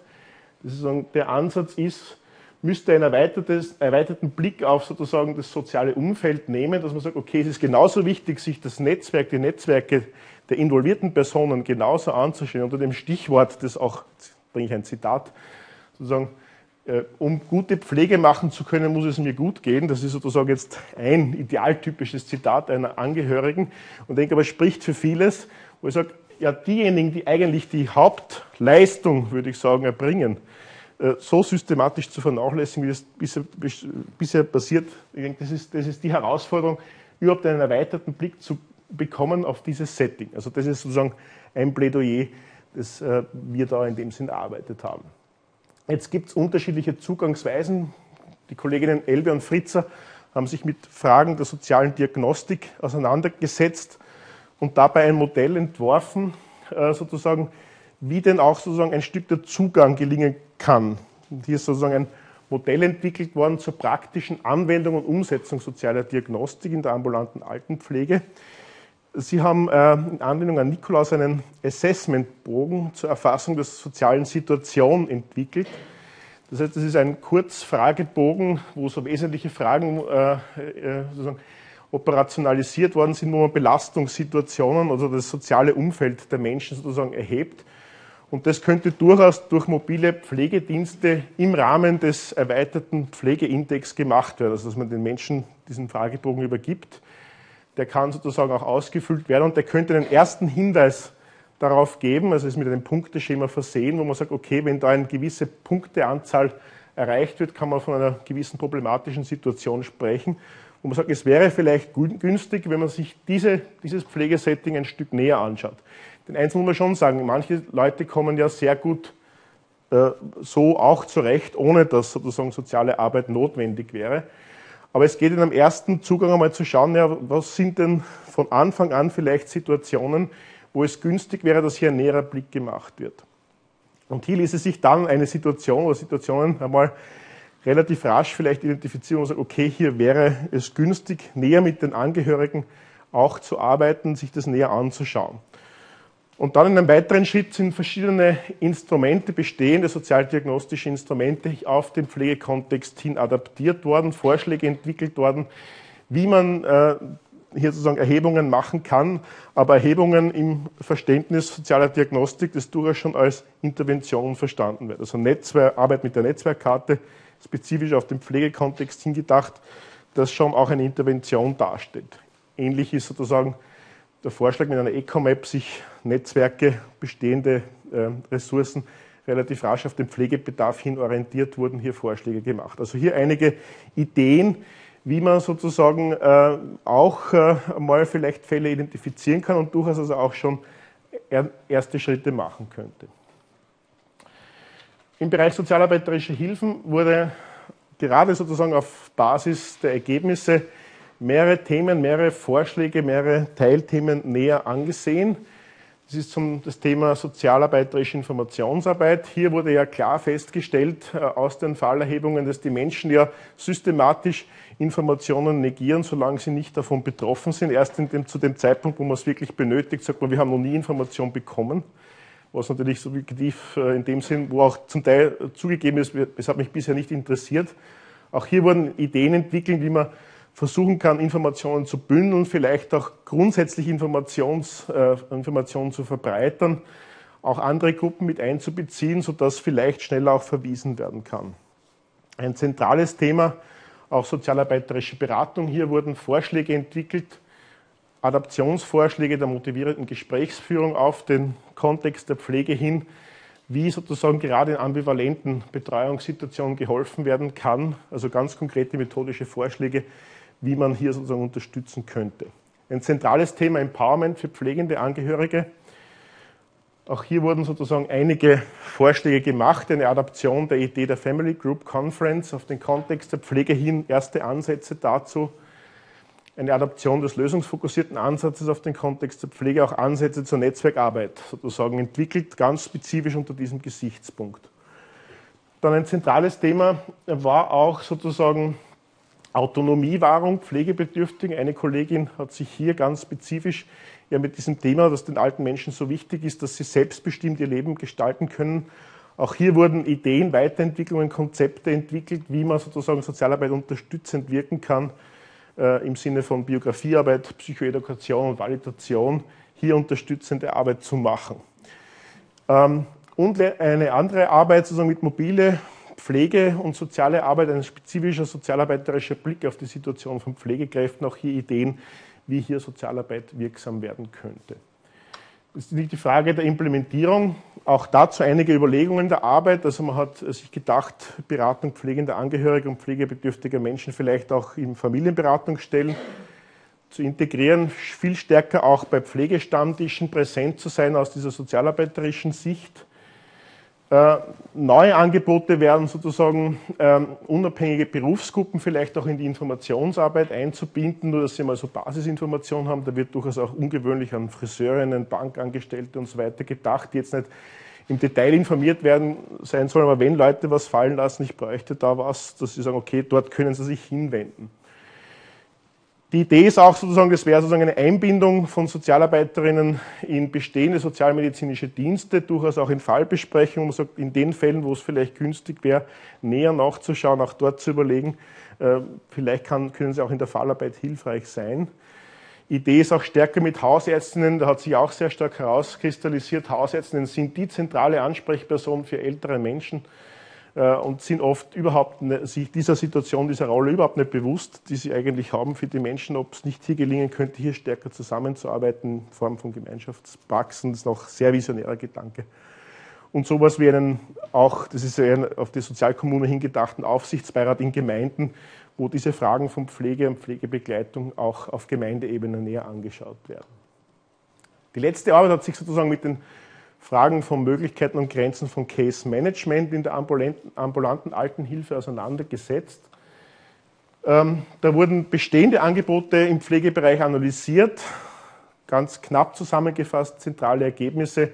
sozusagen der Ansatz ist, müsste einen erweiterten Blick auf sozusagen das soziale Umfeld nehmen, dass man sagt, okay, es ist genauso wichtig, sich das Netzwerk, die Netzwerke der involvierten Personen genauso anzuschauen, unter dem Stichwort, das auch, bringe ich ein Zitat, sozusagen um gute Pflege machen zu können, muss es mir gut gehen. Das ist sozusagen jetzt ein idealtypisches Zitat einer Angehörigen. Und ich denke aber, spricht für vieles, wo ich sage, ja, diejenigen, die eigentlich die Hauptleistung, würde ich sagen, erbringen, äh, so systematisch zu vernachlässigen, wie das bisher, bisher passiert, ich denke, das ist, das ist die Herausforderung, überhaupt einen erweiterten Blick zu bekommen auf dieses Setting. Also das ist sozusagen ein Plädoyer, das äh, wir da in dem Sinn erarbeitet haben. Jetzt gibt es unterschiedliche Zugangsweisen. Die Kolleginnen Elbe und Fritzer haben sich mit Fragen der sozialen Diagnostik auseinandergesetzt und dabei ein Modell entworfen, äh, sozusagen, wie denn auch sozusagen ein Stück der Zugang gelingen kann. Und hier ist sozusagen ein Modell entwickelt worden zur praktischen Anwendung und Umsetzung sozialer Diagnostik in der ambulanten Altenpflege. Sie haben äh, in Anlehnung an Nikolaus einen Assessmentbogen zur Erfassung der sozialen Situation entwickelt. Das heißt, das ist ein Kurzfragebogen, wo so wesentliche Fragen äh, äh, operationalisiert worden sind, wo man Belastungssituationen oder das soziale Umfeld der Menschen sozusagen erhebt. Und das könnte durchaus durch mobile Pflegedienste im Rahmen des erweiterten Pflegeindex gemacht werden, also dass man den Menschen diesen Fragebogen übergibt der kann sozusagen auch ausgefüllt werden und der könnte einen ersten Hinweis darauf geben, also ist mit einem Punkteschema versehen, wo man sagt, okay, wenn da eine gewisse Punkteanzahl erreicht wird, kann man von einer gewissen problematischen Situation sprechen, wo man sagt, es wäre vielleicht günstig, wenn man sich diese, dieses Pflegesetting ein Stück näher anschaut. Denn eins muss man schon sagen, manche Leute kommen ja sehr gut äh, so auch zurecht, ohne dass sozusagen soziale Arbeit notwendig wäre. Aber es geht in einem ersten Zugang einmal zu schauen, ja, was sind denn von Anfang an vielleicht Situationen, wo es günstig wäre, dass hier ein näherer Blick gemacht wird. Und hier ließe sich dann eine Situation oder Situationen einmal relativ rasch vielleicht identifizieren und sagen, okay, hier wäre es günstig, näher mit den Angehörigen auch zu arbeiten, sich das näher anzuschauen. Und dann in einem weiteren Schritt sind verschiedene Instrumente, bestehende sozialdiagnostische Instrumente auf den Pflegekontext hin adaptiert worden, Vorschläge entwickelt worden, wie man äh, hier sozusagen Erhebungen machen kann, aber Erhebungen im Verständnis sozialer Diagnostik, das durchaus schon als Intervention verstanden wird. Also Netzwerk, Arbeit mit der Netzwerkkarte, spezifisch auf den Pflegekontext hingedacht, das schon auch eine Intervention darstellt. Ähnlich ist sozusagen der Vorschlag mit einer Eco-Map, sich Netzwerke, bestehende äh, Ressourcen relativ rasch auf den Pflegebedarf hin orientiert wurden, hier Vorschläge gemacht. Also hier einige Ideen, wie man sozusagen äh, auch äh, mal vielleicht Fälle identifizieren kann und durchaus also auch schon er, erste Schritte machen könnte. Im Bereich sozialarbeiterische Hilfen wurde gerade sozusagen auf Basis der Ergebnisse mehrere Themen, mehrere Vorschläge, mehrere Teilthemen näher angesehen. Das ist zum, das Thema sozialarbeiterische Informationsarbeit. Hier wurde ja klar festgestellt äh, aus den Fallerhebungen, dass die Menschen ja systematisch Informationen negieren, solange sie nicht davon betroffen sind. Erst dem, zu dem Zeitpunkt, wo man es wirklich benötigt, sagt man, wir haben noch nie Information bekommen. Was natürlich subjektiv äh, in dem Sinn, wo auch zum Teil zugegeben ist, es hat mich bisher nicht interessiert. Auch hier wurden Ideen entwickelt, wie man versuchen kann, Informationen zu bündeln, vielleicht auch grundsätzlich Informations, äh, Informationen zu verbreitern, auch andere Gruppen mit einzubeziehen, sodass vielleicht schneller auch verwiesen werden kann. Ein zentrales Thema, auch sozialarbeiterische Beratung. Hier wurden Vorschläge entwickelt, Adaptionsvorschläge der motivierenden Gesprächsführung auf den Kontext der Pflege hin, wie sozusagen gerade in ambivalenten Betreuungssituationen geholfen werden kann, also ganz konkrete methodische Vorschläge, wie man hier sozusagen unterstützen könnte. Ein zentrales Thema Empowerment für pflegende Angehörige. Auch hier wurden sozusagen einige Vorschläge gemacht, eine Adaption der Idee der Family Group Conference auf den Kontext der Pflege hin, erste Ansätze dazu, eine Adaption des lösungsfokussierten Ansatzes auf den Kontext der Pflege, auch Ansätze zur Netzwerkarbeit sozusagen entwickelt, ganz spezifisch unter diesem Gesichtspunkt. Dann ein zentrales Thema war auch sozusagen Autonomiewahrung Pflegebedürftigen. Eine Kollegin hat sich hier ganz spezifisch ja mit diesem Thema, das den alten Menschen so wichtig ist, dass sie selbstbestimmt ihr Leben gestalten können. Auch hier wurden Ideen, Weiterentwicklungen, Konzepte entwickelt, wie man sozusagen Sozialarbeit unterstützend wirken kann, äh, im Sinne von Biografiearbeit, Psychoedukation und Validation, hier unterstützende Arbeit zu machen. Ähm, und eine andere Arbeit sozusagen mit mobile Pflege und soziale Arbeit, ein spezifischer sozialarbeiterischer Blick auf die Situation von Pflegekräften, auch hier Ideen, wie hier Sozialarbeit wirksam werden könnte. Es nicht die Frage der Implementierung, auch dazu einige Überlegungen der Arbeit. Also man hat sich gedacht, Beratung pflegender Angehörige und pflegebedürftiger Menschen vielleicht auch in Familienberatungsstellen zu integrieren, viel stärker auch bei Pflegestammtischen präsent zu sein aus dieser sozialarbeiterischen Sicht neue Angebote werden sozusagen ähm, unabhängige Berufsgruppen vielleicht auch in die Informationsarbeit einzubinden, nur dass sie mal so Basisinformationen haben. Da wird durchaus auch ungewöhnlich an Friseurinnen, Bankangestellte und so weiter gedacht, die jetzt nicht im Detail informiert werden sein sollen, aber wenn Leute was fallen lassen, ich bräuchte da was, dass sie sagen, okay, dort können sie sich hinwenden. Die Idee ist auch sozusagen, das wäre sozusagen eine Einbindung von Sozialarbeiterinnen in bestehende sozialmedizinische Dienste, durchaus auch in Fallbesprechungen, sagt, in den Fällen, wo es vielleicht günstig wäre, näher nachzuschauen, auch dort zu überlegen, äh, vielleicht kann, können sie auch in der Fallarbeit hilfreich sein. Idee ist auch stärker mit Hausärztinnen, da hat sich auch sehr stark herauskristallisiert, Hausärztinnen sind die zentrale Ansprechperson für ältere Menschen und sind oft überhaupt ne, sich dieser Situation, dieser Rolle überhaupt nicht bewusst, die sie eigentlich haben für die Menschen, ob es nicht hier gelingen könnte, hier stärker zusammenzuarbeiten in Form von Gemeinschaftspraxen. Das ist noch sehr visionärer Gedanke. Und sowas wie einen auch, das ist eher auf die Sozialkommune hingedachten Aufsichtsbeirat in Gemeinden, wo diese Fragen von Pflege und Pflegebegleitung auch auf Gemeindeebene näher angeschaut werden. Die letzte Arbeit hat sich sozusagen mit den Fragen von Möglichkeiten und Grenzen von Case Management in der ambulanten, ambulanten Altenhilfe auseinandergesetzt. Ähm, da wurden bestehende Angebote im Pflegebereich analysiert, ganz knapp zusammengefasst, zentrale Ergebnisse.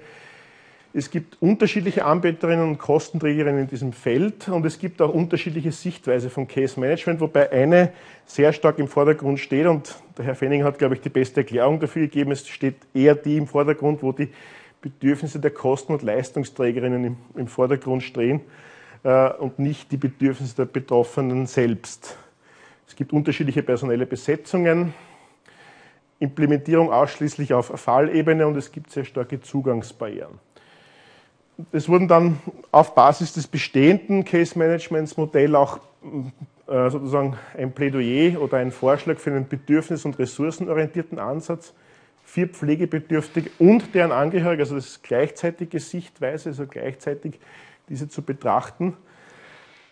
Es gibt unterschiedliche Anbieterinnen und Kostenträgerinnen in diesem Feld und es gibt auch unterschiedliche Sichtweise von Case Management, wobei eine sehr stark im Vordergrund steht und der Herr Fenning hat, glaube ich, die beste Erklärung dafür gegeben. Es steht eher die im Vordergrund, wo die Bedürfnisse der Kosten- und Leistungsträgerinnen im, im Vordergrund stehen äh, und nicht die Bedürfnisse der Betroffenen selbst. Es gibt unterschiedliche personelle Besetzungen, Implementierung ausschließlich auf Fallebene und es gibt sehr starke Zugangsbarrieren. Es wurden dann auf Basis des bestehenden Case Managements Modell auch äh, sozusagen ein Plädoyer oder ein Vorschlag für einen bedürfnis- und ressourcenorientierten Ansatz für Pflegebedürftige und deren Angehörige, also das ist gleichzeitige Sichtweise, also gleichzeitig diese zu betrachten.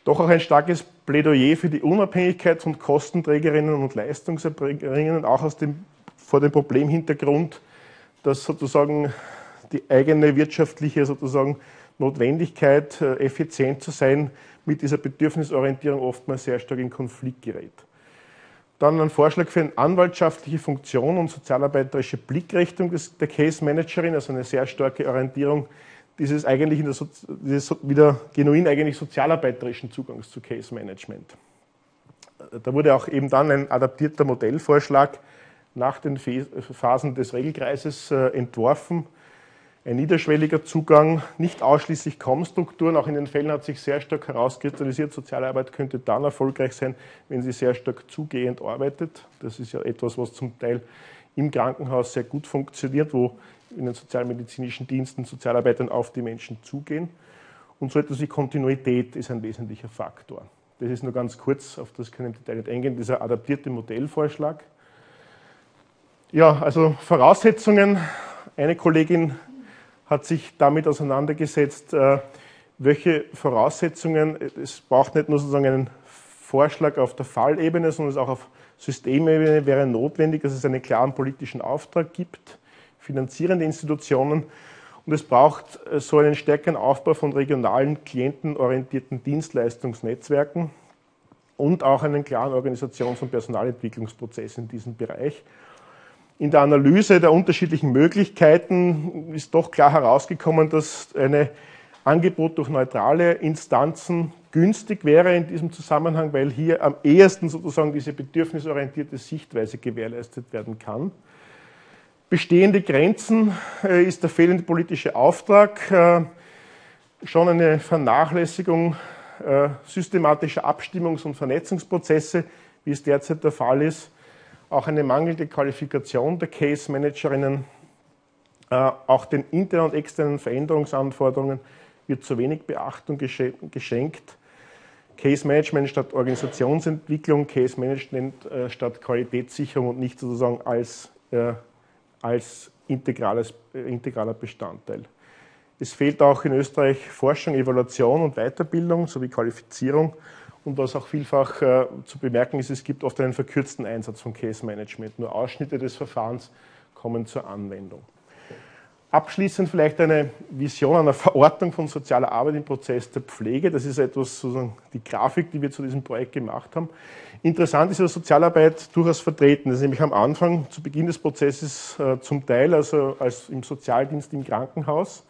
Doch auch ein starkes Plädoyer für die Unabhängigkeit von Kostenträgerinnen und Leistungserbringerinnen, auch aus dem, vor dem Problemhintergrund, dass sozusagen die eigene wirtschaftliche sozusagen Notwendigkeit, äh, effizient zu sein, mit dieser Bedürfnisorientierung oftmals sehr stark in Konflikt gerät. Dann ein Vorschlag für eine anwaltschaftliche Funktion und sozialarbeiterische Blickrichtung des, der Case Managerin, also eine sehr starke Orientierung dieses eigentlich dieses wieder genuin eigentlich sozialarbeiterischen Zugangs zu Case Management. Da wurde auch eben dann ein adaptierter Modellvorschlag nach den Phasen des Regelkreises äh, entworfen ein niederschwelliger Zugang, nicht ausschließlich Com-Strukturen. Auch in den Fällen hat sich sehr stark herauskristallisiert, Sozialarbeit könnte dann erfolgreich sein, wenn sie sehr stark zugehend arbeitet. Das ist ja etwas, was zum Teil im Krankenhaus sehr gut funktioniert, wo in den sozialmedizinischen Diensten Sozialarbeitern auf die Menschen zugehen. Und so etwas wie Kontinuität ist ein wesentlicher Faktor. Das ist nur ganz kurz, auf das können im Detail nicht eingehen, dieser adaptierte Modellvorschlag. Ja, also Voraussetzungen. Eine Kollegin hat sich damit auseinandergesetzt, äh, welche Voraussetzungen, es braucht nicht nur sozusagen einen Vorschlag auf der Fallebene, sondern es auch auf Systemebene wäre notwendig, dass es einen klaren politischen Auftrag gibt, finanzierende Institutionen. Und es braucht äh, so einen stärkeren Aufbau von regionalen, klientenorientierten Dienstleistungsnetzwerken und auch einen klaren Organisations- und Personalentwicklungsprozess in diesem Bereich in der Analyse der unterschiedlichen Möglichkeiten ist doch klar herausgekommen, dass ein Angebot durch neutrale Instanzen günstig wäre in diesem Zusammenhang, weil hier am ehesten sozusagen diese bedürfnisorientierte Sichtweise gewährleistet werden kann. Bestehende Grenzen äh, ist der fehlende politische Auftrag, äh, schon eine Vernachlässigung äh, systematischer Abstimmungs- und Vernetzungsprozesse, wie es derzeit der Fall ist auch eine mangelnde Qualifikation der Case Managerinnen, äh, auch den internen und externen Veränderungsanforderungen wird zu wenig Beachtung geschenkt. Case Management statt Organisationsentwicklung, Case Management äh, statt Qualitätssicherung und nicht sozusagen als, äh, als integrales, integraler Bestandteil. Es fehlt auch in Österreich Forschung, Evaluation und Weiterbildung sowie Qualifizierung und was auch vielfach äh, zu bemerken ist, es gibt oft einen verkürzten Einsatz von Case Management. Nur Ausschnitte des Verfahrens kommen zur Anwendung. Abschließend vielleicht eine Vision einer Verortung von sozialer Arbeit im Prozess der Pflege. Das ist etwas, sozusagen die Grafik, die wir zu diesem Projekt gemacht haben. Interessant ist, dass Sozialarbeit durchaus vertreten ist, nämlich am Anfang, zu Beginn des Prozesses äh, zum Teil, also als im Sozialdienst im Krankenhaus,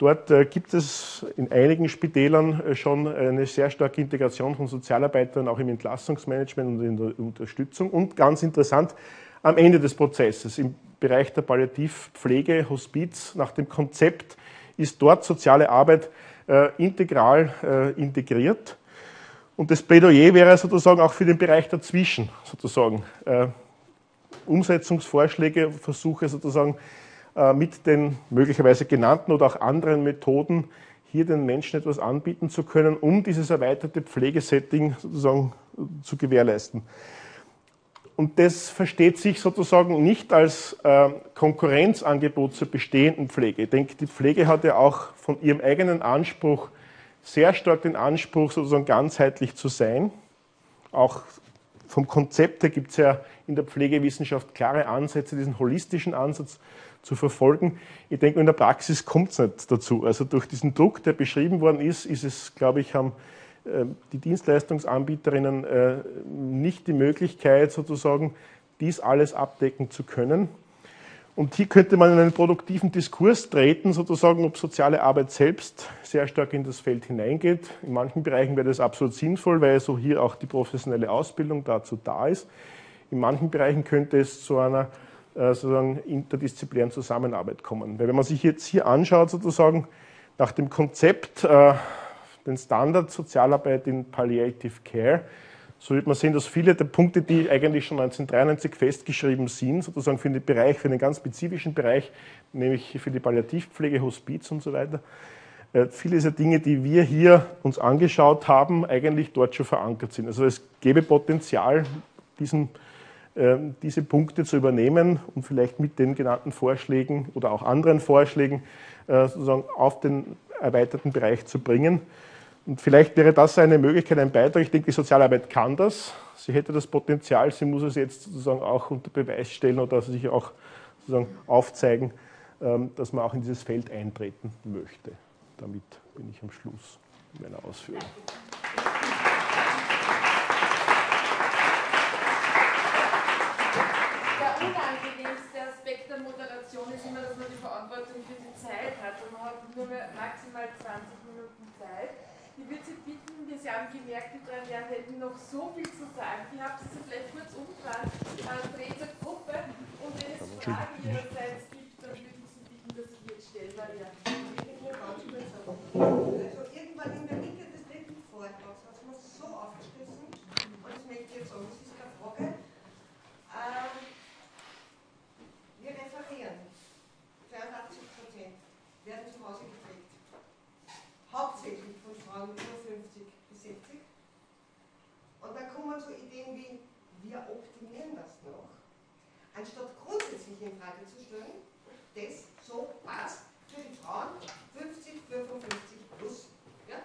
Dort äh, gibt es in einigen Spitälern äh, schon eine sehr starke Integration von Sozialarbeitern, auch im Entlassungsmanagement und in der Unterstützung. Und ganz interessant, am Ende des Prozesses im Bereich der Palliativpflege, Hospiz, nach dem Konzept ist dort soziale Arbeit äh, integral integriert. Und das Plädoyer wäre sozusagen auch für den Bereich dazwischen, sozusagen. Umsetzungsvorschläge, Versuche sozusagen mit den möglicherweise genannten oder auch anderen Methoden hier den Menschen etwas anbieten zu können, um dieses erweiterte Pflegesetting sozusagen zu gewährleisten. Und das versteht sich sozusagen nicht als äh, Konkurrenzangebot zur bestehenden Pflege. Ich denke, die Pflege hat ja auch von ihrem eigenen Anspruch sehr stark den Anspruch, sozusagen ganzheitlich zu sein. Auch vom Konzept her gibt es ja in der Pflegewissenschaft klare Ansätze, diesen holistischen Ansatz zu verfolgen. Ich denke, in der Praxis kommt es nicht dazu. Also durch diesen Druck, der beschrieben worden ist, ist es, glaube ich, haben äh, die Dienstleistungsanbieterinnen äh, nicht die Möglichkeit, sozusagen dies alles abdecken zu können. Und hier könnte man in einen produktiven Diskurs treten, sozusagen, ob soziale Arbeit selbst sehr stark in das Feld hineingeht. In manchen Bereichen wäre das absolut sinnvoll, weil so hier auch die professionelle Ausbildung dazu da ist. In manchen Bereichen könnte es zu einer sozusagen interdisziplinären Zusammenarbeit kommen. Weil wenn man sich jetzt hier anschaut, sozusagen nach dem Konzept, äh, den Standard Sozialarbeit in Palliative Care, so wird man sehen, dass viele der Punkte, die eigentlich schon 1993 festgeschrieben sind, sozusagen für den Bereich, für einen ganz spezifischen Bereich, nämlich für die Palliativpflege, Hospiz und so weiter, äh, viele dieser Dinge, die wir hier uns angeschaut haben, eigentlich dort schon verankert sind. Also es gäbe Potenzial, diesen diese Punkte zu übernehmen und vielleicht mit den genannten Vorschlägen oder auch anderen Vorschlägen äh, sozusagen auf den erweiterten Bereich zu bringen. Und vielleicht wäre das eine Möglichkeit, ein Beitrag. Ich denke, die Sozialarbeit kann das. Sie hätte das Potenzial, sie muss es jetzt sozusagen auch unter Beweis stellen oder sich auch sozusagen aufzeigen, ähm, dass man auch in dieses Feld eintreten möchte. Damit bin ich am Schluss meiner Ausführungen. Nur mehr maximal 20 Minuten Zeit. Ich würde Sie bitten, wir Sie haben gemerkt, die drei Herren hätten noch so viel zu sagen. Ich habe Sie vielleicht kurz umdrehen, äh, dreht Gruppe und wenn es Fragen Ihrerseits gibt, dann würde ich Sie bitten, dass Sie jetzt stellen, weil ja. Also irgendwann in der Mitte des dritten Vortrags hat es mir so aufgeschlossen, und das möchte ich jetzt sagen, das ist keine Frage. Ähm, wir referieren. 82 Prozent werden zu Hause gepflegt. Hauptsächlich von Frauen über 50 bis 60. Und dann kommen so Ideen wie, wir optimieren das noch. Anstatt grundsätzlich in Frage zu stellen, das so passt für die Frauen 50, 55 plus. Ja?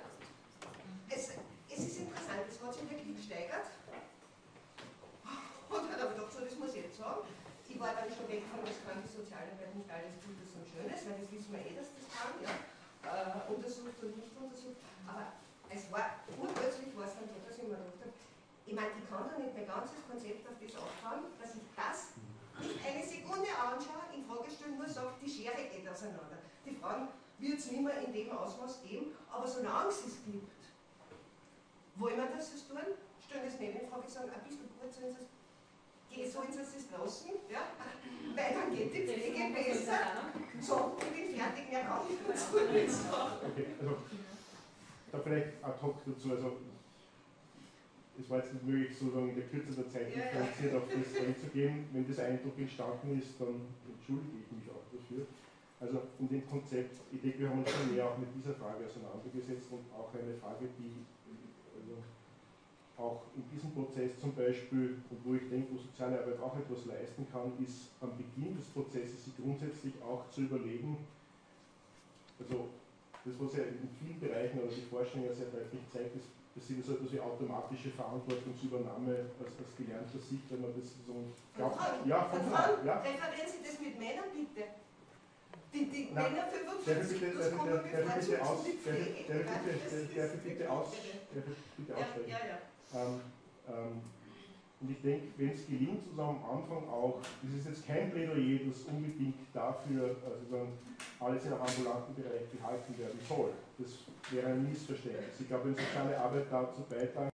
Es, es ist interessant, es hat sich wirklich gesteigert. Und dann habe ich gedacht, so, das muss ich jetzt sagen. Ich war dann schon weg von, das kann die Sozialarbeit nicht alles Gutes und Schönes, weil das wissen wir eh, dass das kann, ja. Äh, untersucht und nicht untersucht. Aber es war, urplötzlich war es dann so, dass ich mir gedacht habe, ich meine, ich kann doch nicht mein ganzes Konzept auf das aufbauen, dass ich das nicht eine Sekunde anschaue, in Frage stellen, nur sage, die Schere geht auseinander. Die Frauen wird es nicht mehr in dem Ausmaß geben, aber solange es es gibt, wollen wir das tun? Stellen das nicht in Frage, sagen, ein bisschen kurz, wenn es geh so ins Draußen, ja? weil dann geht die Pflege besser. So, ich bin fertig, mehr kann ich dazu nicht sagen. Okay, also, da vielleicht ad hoc dazu. Also, es war jetzt nicht möglich, sozusagen in der Kürze der Zeit differenziert ja, ja. auf das einzugehen. Wenn das Eindruck entstanden ist, dann entschuldige ich mich auch dafür. Also in dem Konzept, ich denke, wir haben uns schon mehr auch mit dieser Frage auseinandergesetzt und auch eine Frage, die auch in diesem Prozess zum Beispiel, und wo ich denke, wo soziale Arbeit auch etwas leisten kann, ist am Beginn des Prozesses sich grundsätzlich auch zu überlegen, also das, was ja in vielen Bereichen oder die Forschung ja sehr deutlich zeigt, ist, das ist etwas wie automatische Verantwortungsübernahme als, als gelernter Sicht, wenn man das so glaubt. Frauen, ja, von Frauen, ja. referieren Sie das mit Männern bitte. Die, die Na, Männer 55 bitte, plus kommen mit Franzosen aus, mit ich bitte ähm, ähm, und ich denke, wenn es gelingt, sozusagen am Anfang auch, das ist jetzt kein Plädoyer, das unbedingt dafür also alles in einem ambulanten Bereich gehalten werden soll. Das wäre ein Missverständnis. Ich glaube, wenn soziale Arbeit dazu beitragen